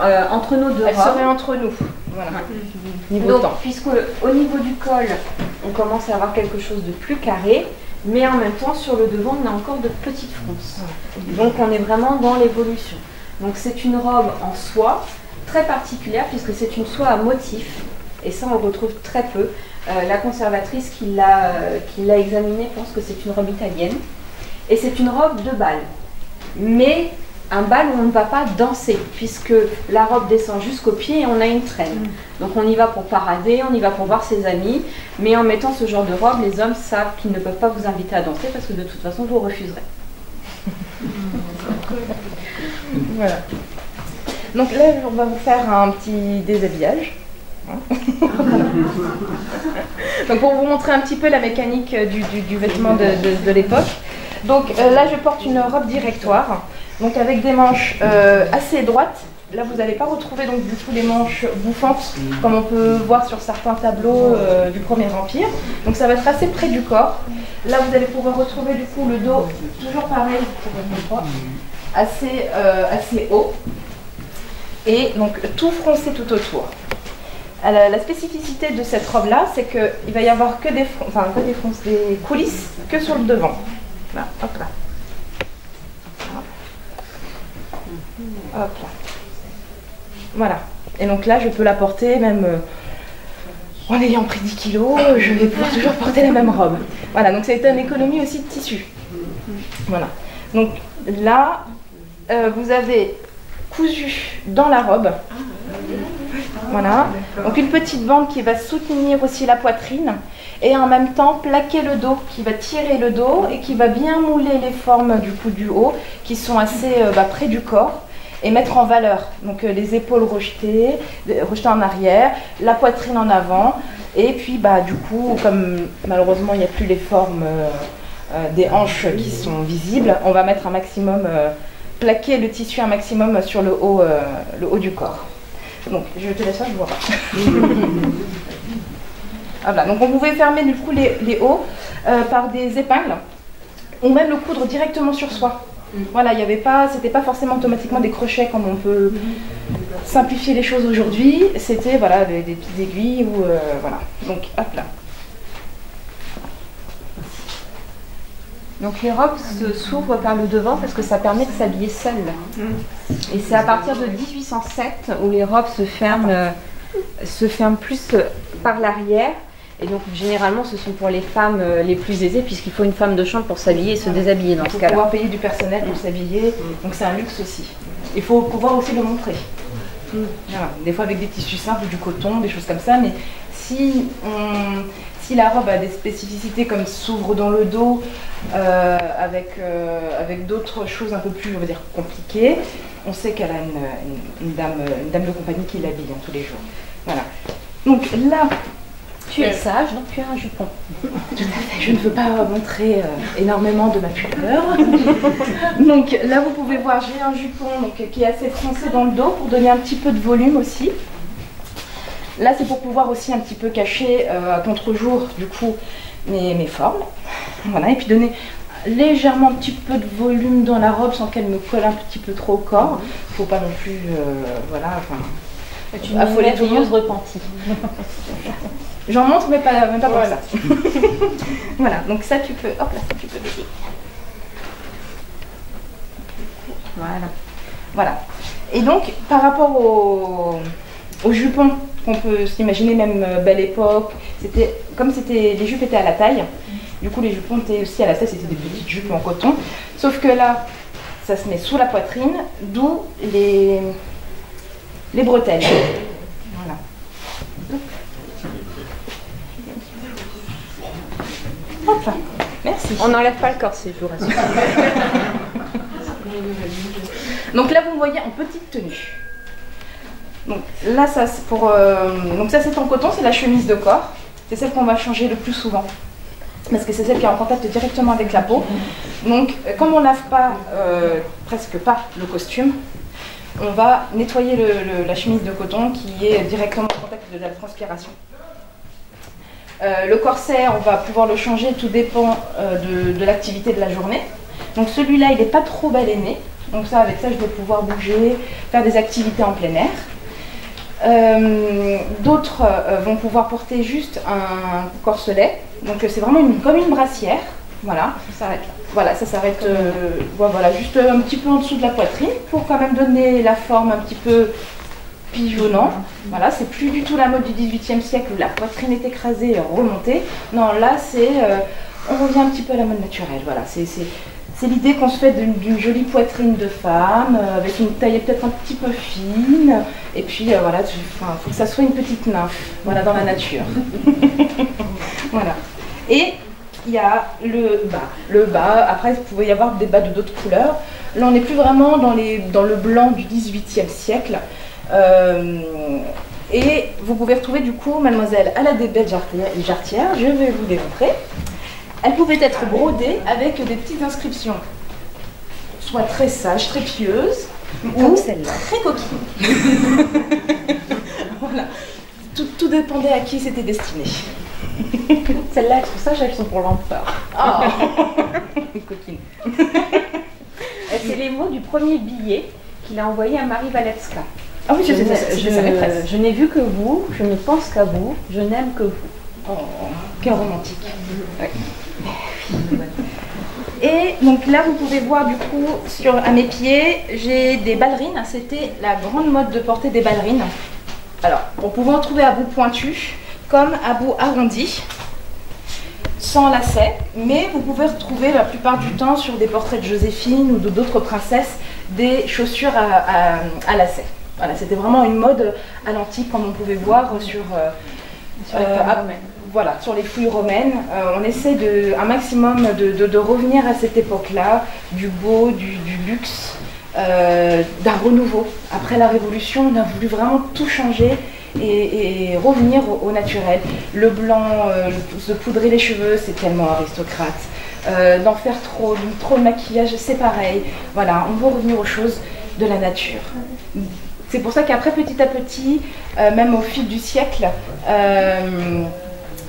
[SPEAKER 5] euh, entre nos deux
[SPEAKER 3] Elle
[SPEAKER 5] robes.
[SPEAKER 3] serait entre nous. Voilà. Niveau
[SPEAKER 5] Donc,
[SPEAKER 3] temps.
[SPEAKER 5] puisque au niveau du col, on commence à avoir quelque chose de plus carré, mais en même temps, sur le devant, on a encore de petites fronces. Donc, on est vraiment dans l'évolution. Donc, c'est une robe en soie très particulière, puisque c'est une soie à motif, et ça, on retrouve très peu. Euh, la conservatrice qui l'a euh, qui l'a examinée pense que c'est une robe italienne, et c'est une robe de bal. Mais un bal où on ne va pas danser, puisque la robe descend jusqu'au pied et on a une traîne. Donc on y va pour parader, on y va pour voir ses amis, mais en mettant ce genre de robe, les hommes savent qu'ils ne peuvent pas vous inviter à danser parce que de toute façon vous refuserez.
[SPEAKER 3] Voilà. Donc là, on va vous faire un petit déshabillage. Hein. Donc pour vous montrer un petit peu la mécanique euh, du, du- du vêtement de, de- de l'époque. Donc euh, là, je porte une robe directoire, donc avec des manches euh, assez droites. Là, vous n'allez pas retrouver donc du coup les manches bouffantes comme on peut voir sur certains tableaux euh, du Premier Empire. Donc ça va être assez près du corps. Là, vous allez pouvoir retrouver du coup le dos toujours pareil assez euh, assez haut et donc tout froncé tout autour. La, spécificité de cette robe-là, c'est qu'il va y avoir que des, des coulisses que sur le devant. Là. Hop là. Voilà. Et donc là, je peux la porter même euh, en ayant pris 10 kilos, je vais pouvoir toujours porter la même robe. Voilà, donc c'est une économie aussi de tissu. Voilà. Donc là, euh, vous avez cousu dans la robe. Voilà. Donc une petite bande qui va soutenir aussi la poitrine et en même temps plaquer le dos, qui va tirer le dos et qui va bien mouler les formes du coup du haut qui sont assez euh, bah, près du corps et mettre en valeur. Donc euh, les épaules rejetées, rejetées en arrière, la poitrine en avant et puis bah du coup comme malheureusement il n'y a plus les formes euh, euh, des hanches qui sont visibles, on va mettre un maximum plaquer le tissu un maximum sur le haut, le haut du corps. Donc je te laisse ça, je vois pas. Ah, voilà. Donc on pouvait fermer du coup les, les hauts par des épingles ou même le coudre directement sur soi. Voilà, il n'y avait pas, c'était pas forcément automatiquement des crochets comme on peut simplifier les choses aujourd'hui. C'était voilà des, des petites aiguilles ou euh, voilà. Donc hop là.
[SPEAKER 5] Donc les robes se- s'ouvrent par le devant parce que ça permet de s'habiller seul. Et c'est à partir de 1807 où les robes se ferment, euh, se ferment plus par l'arrière. Et donc généralement ce sont pour les femmes euh, les plus aisées puisqu'il faut une femme de chambre pour s'habiller et se déshabiller dans
[SPEAKER 3] Il
[SPEAKER 5] ce
[SPEAKER 3] faut
[SPEAKER 5] cas-là.
[SPEAKER 3] pouvoir payer du personnel pour s'habiller, donc c'est un luxe aussi. Il faut pouvoir aussi le montrer. Voilà. Des fois avec des tissus simples, du coton, des choses comme ça, mais si, on- si la robe a des spécificités comme s'ouvre dans le dos, euh, avec, euh, avec d'autres choses un peu plus, on va dire, compliquées, on sait qu'elle a une, une- une dame, une dame de compagnie qui l'habille hein, tous les jours. Voilà. Donc là,
[SPEAKER 5] Tu es sage, donc tu as un jupon.
[SPEAKER 3] je ne veux pas montrer euh, énormément de ma pudeur. donc là, vous pouvez voir, j'ai un jupon donc, qui est assez froncé dans le dos pour donner un petit peu de volume aussi. Là, c'est pour pouvoir aussi un petit peu cacher euh, à contre-jour, du coup, mes, mes formes. Voilà, et puis donner légèrement un petit peu de volume dans la robe sans qu'elle me colle un petit peu trop au corps. Faut pas non plus, euh, voilà, enfin,
[SPEAKER 5] Tu
[SPEAKER 3] Affoler tout le monde.
[SPEAKER 5] repentie.
[SPEAKER 3] J'en montre, mais pas, même pas pour ça. voilà, donc ça, tu peux, hop là, ça, tu peux baisser. Voilà. Voilà. Et donc, par rapport au, au jupon, qu'on peut s'imaginer même euh, belle époque, c'était comme c'était les jupes étaient à la taille, du coup les jupons étaient aussi à la taille, c'était des petites jupes en coton. Sauf que là, ça se met sous la poitrine, d'où les, les bretelles. Voilà. Hop là. Merci.
[SPEAKER 5] On n'enlève pas le corset, je vous rassure.
[SPEAKER 3] Donc là, vous me voyez en petite tenue. Donc là, ça c'est pour. euh, donc ça c'est en coton, c'est la chemise de corps. C'est celle qu'on va changer le plus souvent. Parce que c'est celle qui est en contact directement avec la peau. Donc, euh, comme on lave pas, euh, presque pas le costume, on va nettoyer le- le- la chemise de coton qui est directement en contact de la transpiration. Euh, le corset, on va pouvoir le changer, tout dépend euh, de, de l'activité de la journée. Donc celui-là, il n'est pas trop baleiné, Donc ça, avec ça, je vais pouvoir bouger, faire des activités en plein air. Euh, D'autres vont pouvoir porter juste un corselet. Donc c'est vraiment une- comme une brassière. Voilà.
[SPEAKER 5] Ça s'arrête là.
[SPEAKER 3] Voilà, ça s'arrête voilà, juste un petit peu en dessous de la poitrine pour quand même donner la forme un petit peu pigeonnant. Voilà, c'est plus du tout la mode du 18e siècle où la poitrine est écrasée et remontée. Non, là c'est euh, on revient un petit peu à la mode naturelle. Voilà, c'est l'idée qu'on se fait d'une jolie poitrine de femme euh, avec une taille peut-être un petit peu fine et puis euh, voilà, il faut que ça soit une petite nymphe. Voilà, dans la nature. voilà. Et il y a le bas. Le bas, après, il pouvait y avoir des bas de d'autres couleurs. Là, on n'est plus vraiment dans, les, dans le blanc du 18e siècle. Euh, et vous pouvez retrouver du coup Mademoiselle à la jarretières. Je vais vous les montrer. Elles pouvaient être brodées avec des petites inscriptions, soit très sages, très pieuses,
[SPEAKER 5] Comme
[SPEAKER 3] ou très coquines. voilà. Tout, tout dépendait à qui c'était destiné.
[SPEAKER 5] Celles-là, elles sont sages, elles sont pour l'empereur.
[SPEAKER 3] Ah Coquine.
[SPEAKER 5] C'est les mots du premier billet qu'il a envoyé à Marie Walewska.
[SPEAKER 3] Ah oui,
[SPEAKER 5] Je,
[SPEAKER 3] je,
[SPEAKER 5] n'ai- je- vu que vous, je ne pense qu'à vous, je n'aime que vous.
[SPEAKER 3] Oh, quel romantique. Ouais. Et donc là, vous pouvez voir du coup, sur, à mes pieds, j'ai des ballerines. C'était la grande mode de porter des ballerines. Alors, on pouvait en trouver à bout pointu, comme à bout arrondi, sans lacets. Mais vous pouvez retrouver la plupart du temps sur des portraits de Joséphine ou d'autres princesses des chaussures à, à- à lacets. Voilà, c'était vraiment une mode à l'antique, comme on pouvait voir sur, euh,
[SPEAKER 5] Sur les
[SPEAKER 3] euh, à- voilà, sur les fouilles romaines. Euh, on essaie de, un maximum de, de- de revenir à cette époque-là, du beau, du, du luxe, d'un renouveau. Après la Révolution, on a voulu vraiment tout changer et, et revenir au, au naturel. Le blanc, euh, se poudrer les cheveux, c'est tellement aristocrate. Euh, D'en faire trop, trop de maquillage, c'est pareil. Voilà, on veut revenir aux choses de la nature. C'est pour ça qu'après, petit à petit, euh, même au fil du siècle, euh,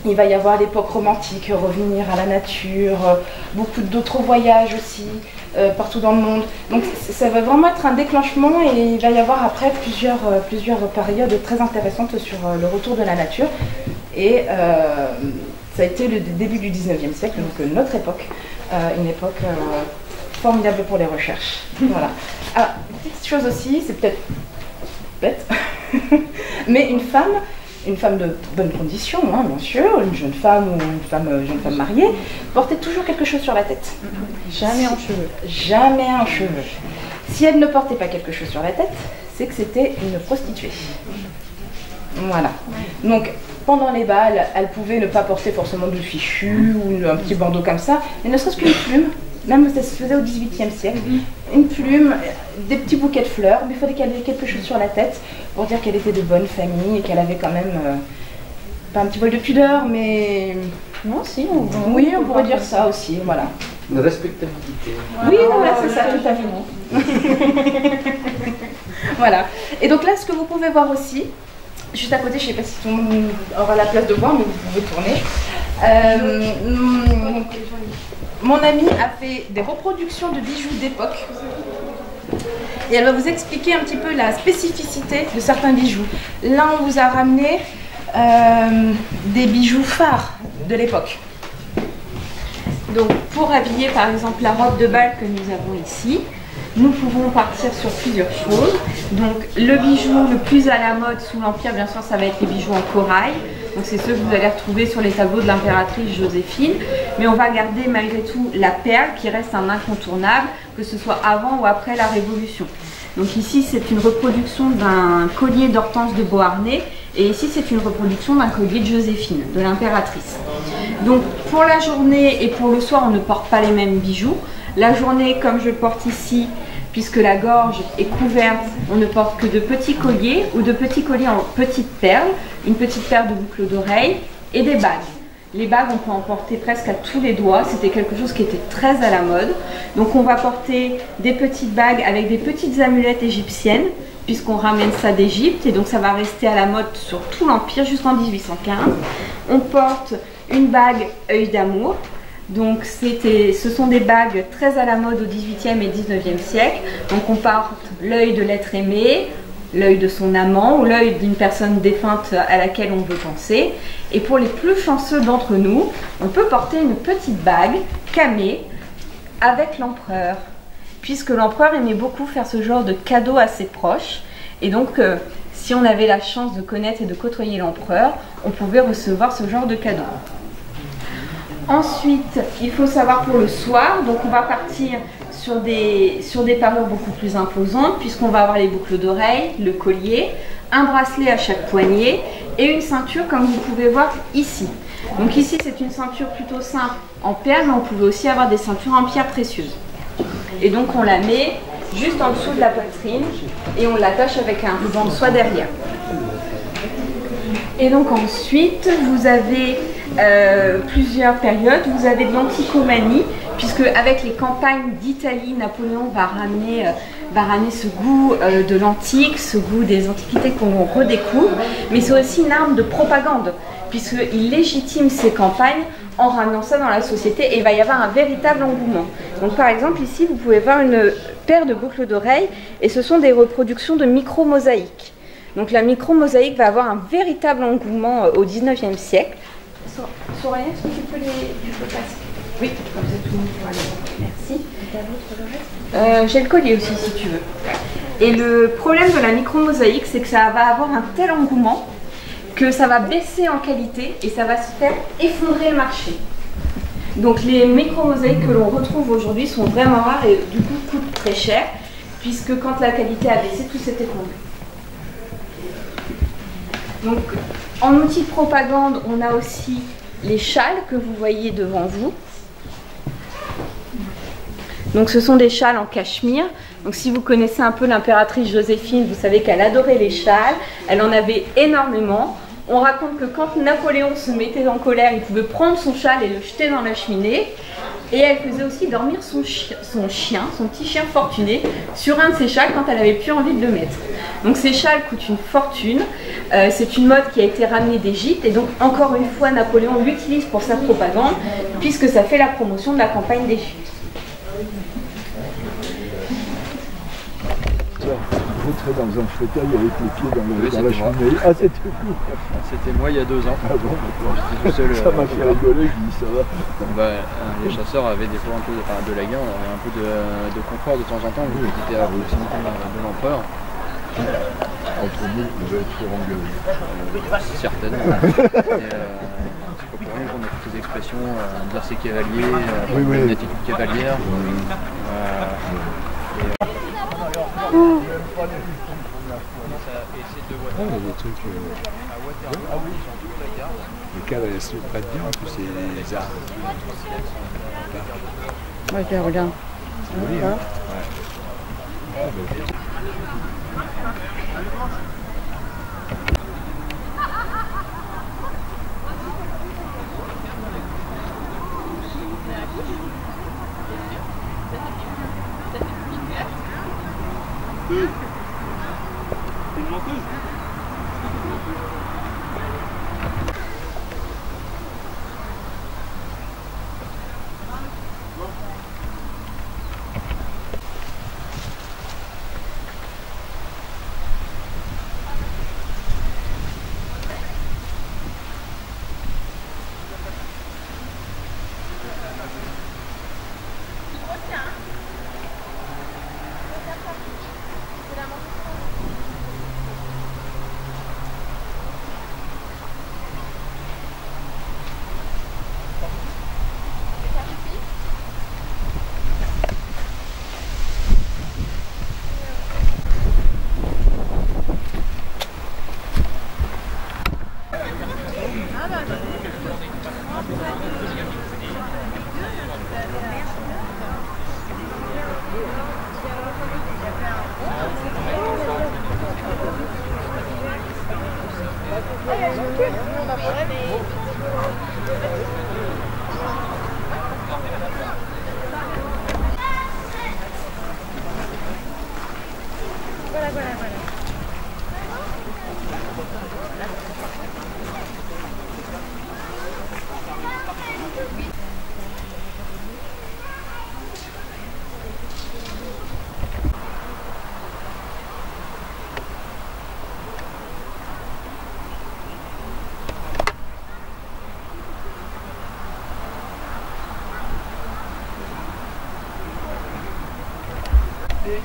[SPEAKER 3] il va y avoir l'époque romantique, revenir à la nature, euh, beaucoup d'autres voyages aussi, partout dans le monde. Donc ça va vraiment être un déclenchement et il va y avoir après plusieurs, plusieurs périodes très intéressantes sur le retour de la nature. Et ça a été le début du 19e siècle, donc notre époque, une époque formidable pour les recherches. Voilà. Ah, petite chose aussi, c'est peut-être bête, mais une femme, une femme de bonne condition, hein, bien sûr, une jeune femme ou une femme, euh, jeune femme mariée, portait toujours quelque chose sur la tête.
[SPEAKER 5] Jamais en cheveux.
[SPEAKER 3] Jamais un cheveu. Si elle ne portait pas quelque chose sur la tête, c'est que c'était une prostituée. Voilà. Donc, pendant les balles, elle pouvait ne pas porter forcément de fichu ou un petit bandeau comme ça, mais ne serait-ce qu'une plume. Même ça se faisait au XVIIIe siècle. Une plume, des petits bouquets de fleurs, mais il fallait qu'elle ait quelque chose sur la tête pour dire qu'elle était de bonne famille et qu'elle avait quand même, euh, pas un petit vol de pudeur, mais
[SPEAKER 5] Non, si, on,
[SPEAKER 3] oui, on pourrait dire ça aussi, voilà.
[SPEAKER 4] Une respectabilité.
[SPEAKER 3] Oui, voilà, c'est ça, tout à fait. voilà. Et donc là, ce que vous pouvez voir aussi, juste à côté, je ne sais pas si tout le monde aura la place de voir, mais vous pouvez tourner. Euh, mon amie a fait des reproductions de bijoux d'époque. Et elle va vous expliquer un petit peu la spécificité de certains bijoux. Là, on vous a ramené euh, des bijoux phares de l'époque.
[SPEAKER 5] Donc pour habiller par exemple la robe de bal que nous avons ici, nous pouvons partir sur plusieurs choses. Donc le bijou le plus à la mode sous l'Empire, bien sûr, ça va être les bijoux en corail. Donc c'est ceux que vous allez retrouver sur les tableaux de l'impératrice Joséphine. Mais on va garder malgré tout la perle qui reste un incontournable, que ce soit avant ou après la Révolution. Donc ici c'est une reproduction d'un collier d'Hortense de Beauharnais et ici c'est une reproduction d'un collier de Joséphine, de l'impératrice. Donc pour la journée et pour le soir, on ne porte pas les mêmes bijoux. La journée, comme je porte ici, puisque la gorge est couverte, on ne porte que de petits colliers ou de petits colliers en petites perles, une petite paire de boucles d'oreilles et des bagues. Les bagues, on peut en porter presque à tous les doigts. C'était quelque chose qui était très à la mode. Donc on va porter des petites bagues avec des petites amulettes égyptiennes, puisqu'on ramène ça d'Égypte. Et donc ça va rester à la mode sur tout l'Empire jusqu'en 1815. On porte une bague œil d'amour Donc ce sont des bagues très à la mode au 18e et 19e siècle. Donc on porte l'œil de l'être aimé, l'œil de son amant ou l'œil d'une personne défunte à laquelle on veut penser. Et pour les plus chanceux d'entre nous, on peut porter une petite bague camée avec l'empereur, puisque l'empereur aimait beaucoup faire ce genre de cadeau à ses proches. Et donc, euh, si on avait la chance de connaître et de côtoyer l'empereur, on pouvait recevoir ce genre de cadeau. Ensuite, il faut savoir pour le soir, donc on va partir sur des, sur des parures beaucoup plus imposantes, puisqu'on va avoir les boucles d'oreilles, le collier, un bracelet à chaque poignet et une ceinture comme vous pouvez voir ici. Donc ici, c'est une ceinture plutôt simple en perles, mais on pouvait aussi avoir des ceintures en pierre précieuse. Et donc on la met juste en dessous de la poitrine et on l'attache avec un ruban de soie derrière. Et donc ensuite, vous avez euh, plusieurs périodes. Vous avez de l'anticomanie, puisque avec les campagnes d'Italie, Napoléon va ramener, euh, va ramener ce goût euh, de l'antique, ce goût des antiquités qu'on redécouvre, mais c'est aussi une arme de propagande, puisqu'il légitime ses campagnes en ramenant ça dans la société et il va y avoir un véritable engouement. Donc par exemple ici vous pouvez voir une paire de boucles d'oreilles et ce sont des reproductions de micro-mosaïques. Donc la micro-mosaïque va avoir un véritable engouement au 19e siècle. Soraya, est-ce que tu peux les Oui, comme ça tout le monde pourra les Merci. Euh, J'ai le collier aussi si tu veux. Et le problème de la micro-mosaïque, c'est que ça va avoir un tel engouement que ça va baisser en qualité et ça va se faire effondrer le marché. Donc les micro-mosaïques que l'on retrouve aujourd'hui sont vraiment rares et du coup coûtent très cher, puisque quand la qualité a baissé, tout s'est effondré. Donc en outil de propagande, on a aussi les châles que vous voyez devant vous. Donc ce sont des châles en cachemire. Donc si vous connaissez un peu l'impératrice Joséphine, vous savez qu'elle adorait les châles. Elle en avait énormément. On raconte que quand Napoléon se mettait en colère, il pouvait prendre son châle et le jeter dans la cheminée. Et elle faisait aussi dormir son, chien, son petit chien fortuné, sur un de ses châles quand elle avait plus envie de le mettre. Donc ces châles coûtent une fortune. Euh, c'est une mode qui a été ramenée d'Égypte et donc encore une fois Napoléon l'utilise pour sa propagande puisque ça fait la promotion de la campagne d'Égypte.
[SPEAKER 6] Rentrer dans un fauteuil avec les pieds dans, le, oui, dans la cheminée. Ah, c'était vous
[SPEAKER 7] C'était moi il y a deux ans.
[SPEAKER 6] Ah bon, tout seul, ça m'a fait rigoler, je dis ça va.
[SPEAKER 7] Bah, les chasseurs avaient des fois un peu de, enfin, de la guerre, on avait un peu de, de, confort de temps en temps, vu qu'ils étaient à proximité de l'empereur.
[SPEAKER 6] Entre nous, vous allez être engueulé.
[SPEAKER 7] Euh, certainement. Et, euh, qu'on a toutes ces expressions, euh, dire c'est cavalier, euh, oui, oui. une attitude cavalière. Euh, et,
[SPEAKER 6] Oh, il y a des trucs. Euh... Le cadre est se prête bien, en plus, c'est les arbres.
[SPEAKER 5] Ouais, regarde.
[SPEAKER 6] C'est joli, hein Ouais. Ah,
[SPEAKER 8] Une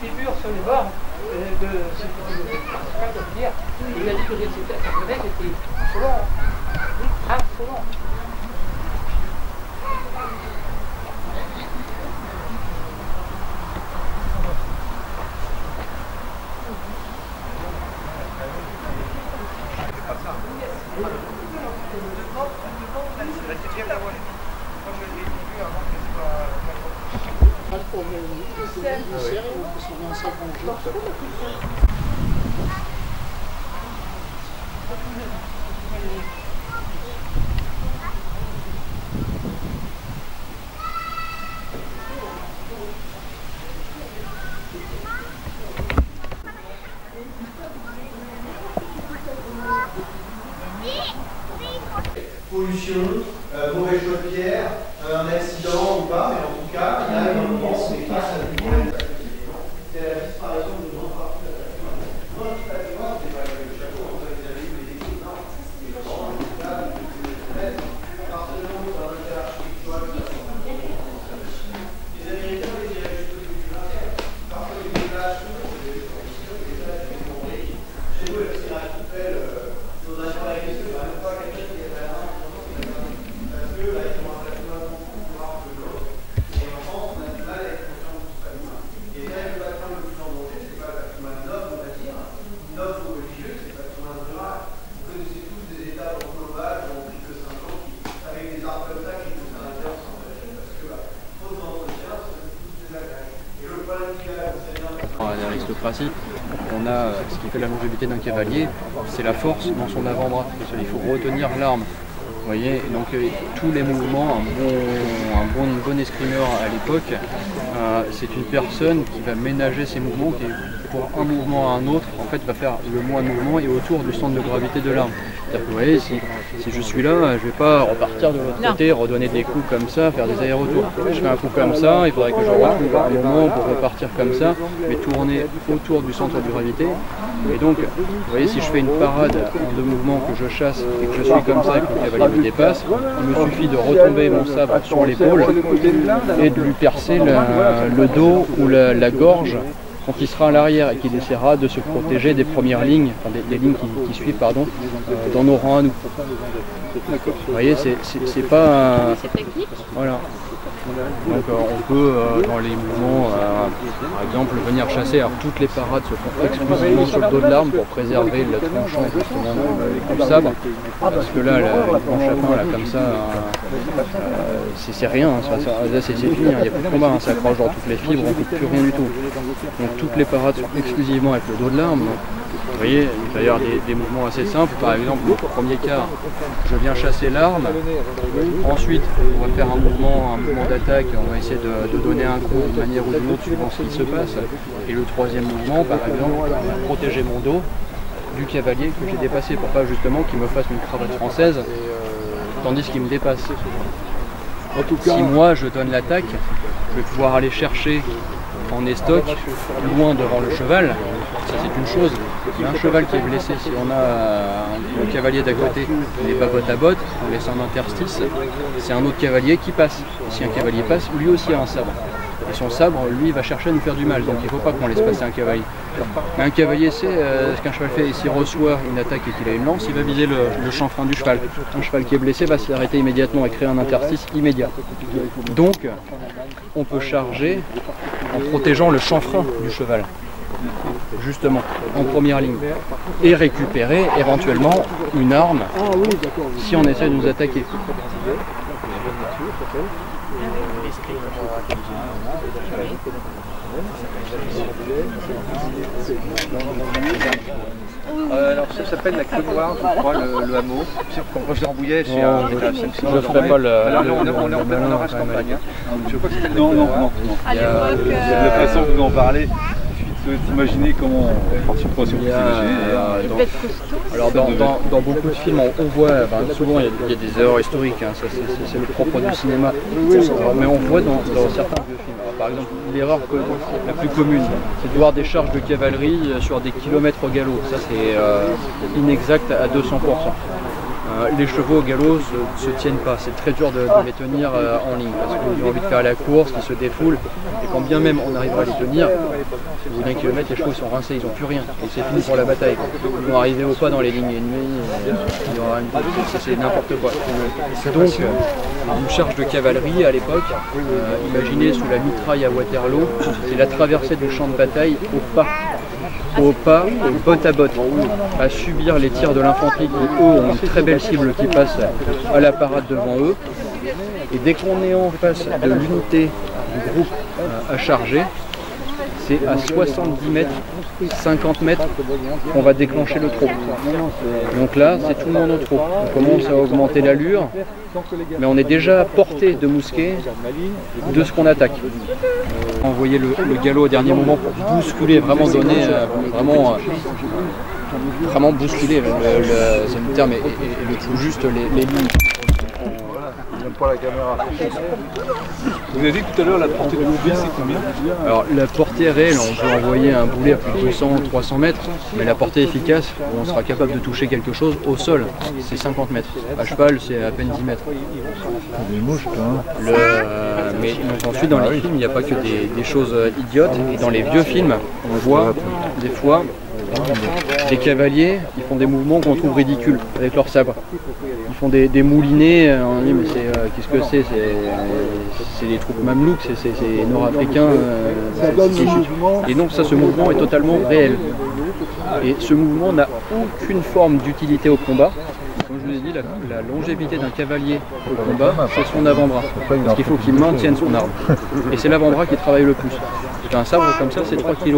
[SPEAKER 1] mûr sur les bords euh, de ce. Il a
[SPEAKER 2] sure la
[SPEAKER 7] longévité d'un cavalier, c'est la force dans son avant-bras. Il faut retenir l'arme. Voyez, donc euh, tous les mouvements, un bon, un escrimeur à l'époque, euh, c'est une personne qui va ménager ses mouvements, qui pour un mouvement à un autre, en fait, va faire le moins de mouvements et autour du centre de gravité de l'arme. Si je suis là, je ne vais pas repartir de l'autre côté, redonner des coups comme ça, faire des allers-retours. Je fais un coup comme ça, il faudrait que je retrouve un moment pour repartir comme ça, mais tourner autour du centre de gravité. Et donc, vous voyez, si je fais une parade en deux mouvements, que je chasse et que je suis comme ça et que le cavalier me dépasse, il me suffit de retomber mon sabre sur l'épaule et de lui percer le, le dos ou la, la gorge quand il sera à l'arrière et qu'il essaiera de se protéger des premières lignes, enfin des, des lignes qui, qui suivent pardon, euh, dans nos rangs à nous. Vous voyez, c'est- c'est c'est pas un... Voilà. Donc on peut, euh, dans les mouvements, euh, par exemple, venir chasser. Alors toutes les parades se font exclusivement sur le dos de l'arme pour préserver le tranchant justement du, sabre. Parce que là, la, planche à comme ça, euh, c'est rien. hein, là, c'est fini, hein, il n'y a plus de combat. hein, ça accroche dans toutes les fibres, on ne coupe plus rien du tout. Donc toutes les parades sont exclusivement avec le dos de l'arme. Vous voyez, il va y avoir des, des mouvements assez simples. Par exemple, au premier cas, je viens chasser l'arme. Ensuite, on va faire un mouvement, un mouvement d'attaque. On va essayer de, de donner un coup d'une manière ou d'une autre suivant ce qui se passe. Et le troisième mouvement, par exemple, protéger mon dos du cavalier que j'ai dépassé pour pas justement qu'il me fasse une cravate française tandis qu'il me dépasse. si moi je donne l'attaque, je vais pouvoir aller chercher en estoc, loin devant le cheval. Ça c'est une chose. A un cheval qui est blessé, si on a un- cavalier d'à côté n'est pas botte à botte, on laisse un interstice, c'est un autre cavalier qui passe. Si un cavalier passe, lui aussi a un sabre. Et son sabre, lui, va chercher à nous faire du mal. Donc il ne faut pas qu'on laisse passer un cavalier. Mais un cavalier sait euh, ce qu'un cheval fait. S'il reçoit une attaque et qu'il a une lance, il va viser le, chanfrein du cheval. Un cheval qui est blessé va s'y arrêter immédiatement et créer un interstice immédiat. Donc, on peut charger en protégeant le chanfrein du cheval. Justement, en première ligne. Et récupérer éventuellement une arme si on essaie de nous attaquer.
[SPEAKER 9] Euh, alors ça s'appelle la queue noire, je crois, le, le hameau. Quand je Rambouillet, c'est un
[SPEAKER 7] je- je ferai pas le-
[SPEAKER 9] Alors là, on, est- en plein campagne. hein. Je crois que c'était la
[SPEAKER 10] Non, non, non, non.
[SPEAKER 5] À l'époque,
[SPEAKER 10] De
[SPEAKER 5] euh,
[SPEAKER 10] la façon que vous en parlez, s'imaginer comment on pas
[SPEAKER 5] devait être costaud.
[SPEAKER 7] Alors dans, dans- dans beaucoup de films, on, on voit, enfin, souvent il y, a, il y a des erreurs historiques, hein, c'est- le propre du cinéma, mais on voit dans, dans certains vieux films. Alors, par exemple, l'erreur la plus commune, c'est de voir des charges de cavalerie euh, sur des kilomètres au galop. Ça c'est euh, inexact à 200%. Euh, les chevaux au galop se, se tiennent pas. C'est très dur de, les tenir euh, en ligne parce qu'ils ont envie de faire la course, qu'ils se défoulent. Et quand bien même on arrivera à les tenir, au bout d'un kilomètre, les chevaux sont rincés, ils n'ont plus rien. Et c'est fini pour la bataille. Ils vont arriver au pas dans les lignes ennemies. euh, c'est- n'importe quoi. Donc, euh, une charge de cavalerie à l'époque, imaginez sous la mitraille à Waterloo, c'est la traversée du champ de bataille au pas au pas, au botte à botte, à subir les tirs de l'infanterie qui, eux, ont une très belle cible qui passe à la parade devant eux. Et dès qu'on est en face de l'unité du groupe à charger, c'est à 70 mètres, 50 mètres qu'on va déclencher le trot. Donc là, c'est tout le monde au trot. On commence à augmenter l'allure, mais on est déjà à portée de mousquet de ce qu'on attaque. Envoyer le, le galop au dernier moment pour bousculer, vraiment donner, euh, vraiment, euh, vraiment bousculer, le, le- terme, et le tout juste les lignes.
[SPEAKER 11] Pas la caméra. Vous avez dit tout à l'heure la portée de l'objet, c'est combien
[SPEAKER 7] Alors la portée réelle, on peut envoyer un boulet à plus de 200, 300 mètres, mais la portée efficace, où on sera capable de toucher quelque chose au sol, c'est 50 mètres. À cheval, c'est à peine 10 mètres.
[SPEAKER 6] Des mouches, toi. hein.
[SPEAKER 7] Le, euh, mais donc ensuite dans les films, il n'y a pas que des, des choses idiotes. Et dans les vieux films, on voit des fois des cavaliers qui font des mouvements qu'on trouve ridicules avec leur sabre. Ils font des, des moulinets, euh, on dit mais c'est euh, qu'est-ce que c'est? C'est les troupes mamelouks, c'est- nord-africain. euh, et donc ça, ce mouvement est totalement réel. Et ce mouvement n'a aucune forme d'utilité au combat. Comme je vous ai dit, la, la longévité d'un cavalier au combat, c'est son avant-bras. Parce qu'il faut qu'il maintienne son arme. Et c'est l'avant-bras qui travaille le plus. Un sabre comme ça, c'est 3 kg.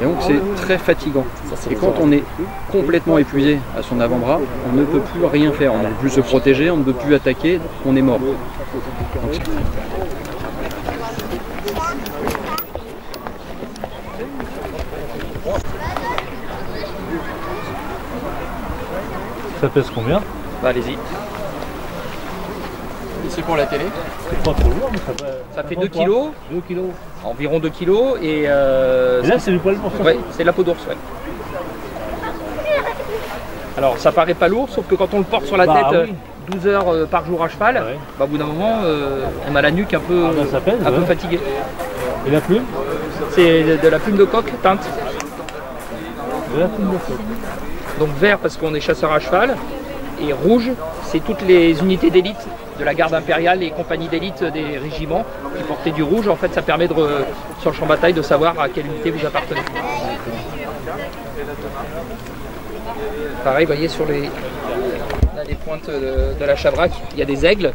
[SPEAKER 7] Et donc c'est très fatigant. Et quand on est complètement épuisé à son avant-bras, on ne peut plus rien faire. On ne peut plus se protéger, on ne peut plus attaquer, on est mort. Donc,
[SPEAKER 12] Ça pèse combien
[SPEAKER 13] Bah allez-y.
[SPEAKER 7] C'est pour la télé
[SPEAKER 12] C'est pas trop lourd, mais ça, va-
[SPEAKER 13] Ça fait
[SPEAKER 12] prend
[SPEAKER 13] 2
[SPEAKER 12] quoi
[SPEAKER 13] kilos,
[SPEAKER 12] 2 kilos.
[SPEAKER 13] Environ 2 kilos. Et, euh,
[SPEAKER 12] Et là, c'est du poil pour ça
[SPEAKER 13] Ouais, c'est la peau d'ours, ouais. Alors ça paraît pas lourd, sauf que quand on le porte sur la
[SPEAKER 12] Bah,
[SPEAKER 13] tête euh,
[SPEAKER 12] oui.
[SPEAKER 13] 12 heures euh, par jour à cheval,
[SPEAKER 12] Ouais.
[SPEAKER 13] bah, au bout d'un moment, euh, on a la nuque un peu,
[SPEAKER 12] Ah, bah, pèse,
[SPEAKER 13] un peu
[SPEAKER 12] ouais.
[SPEAKER 13] fatiguée.
[SPEAKER 12] Et la plume
[SPEAKER 13] C'est de, de la plume de coq teinte.
[SPEAKER 12] De la plume de coq.
[SPEAKER 13] Donc vert parce qu'on est chasseur à cheval. Et rouge, c'est toutes les unités d'élite de la garde impériale et compagnies d'élite des régiments qui portaient du rouge. En fait, ça permet de, sur le champ de bataille de savoir à quelle unité vous appartenez. Pareil, vous voyez sur les, des pointes de, de la Chabrac, il y a des aigles.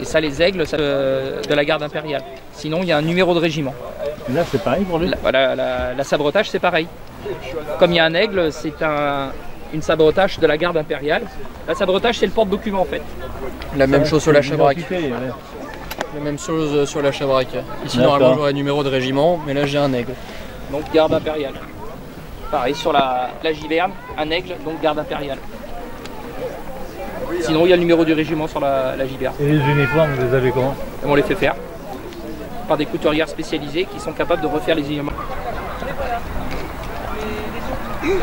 [SPEAKER 13] Et ça, les aigles, ça, euh, de la garde impériale. Sinon, il y a un numéro de régiment.
[SPEAKER 12] Là, c'est pareil pour lui?
[SPEAKER 13] La, voilà, la, la sabretage, c'est pareil. Comme il y a un aigle, c'est un, une sabretage de la garde impériale. La sabretage, c'est le porte-document en fait.
[SPEAKER 7] La même chose sur la
[SPEAKER 12] ouais.
[SPEAKER 7] La même chose sur la Chabrac. Ici, normalement, j'aurais un numéro de régiment, mais là, j'ai un aigle.
[SPEAKER 13] Donc garde impériale. Pareil, sur la, la giverne, un aigle, donc garde impériale. Sinon, il y a le numéro du régiment sur la, la giverne.
[SPEAKER 12] Et les uniformes, vous les avez comment
[SPEAKER 13] on les fait faire par des couturières spécialisées qui sont capables de refaire les uniformes. Euh,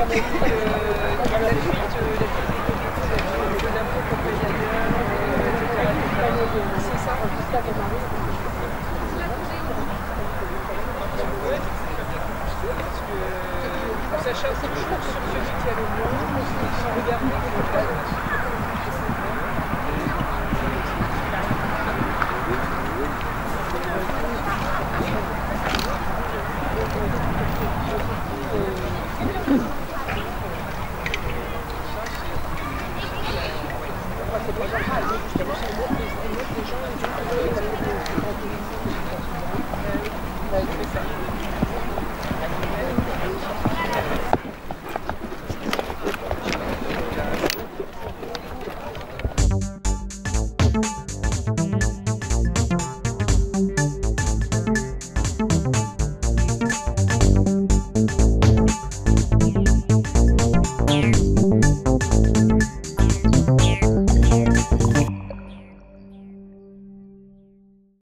[SPEAKER 13] Sacha, c'est toujours sur celui qui a le moins, sans regarder.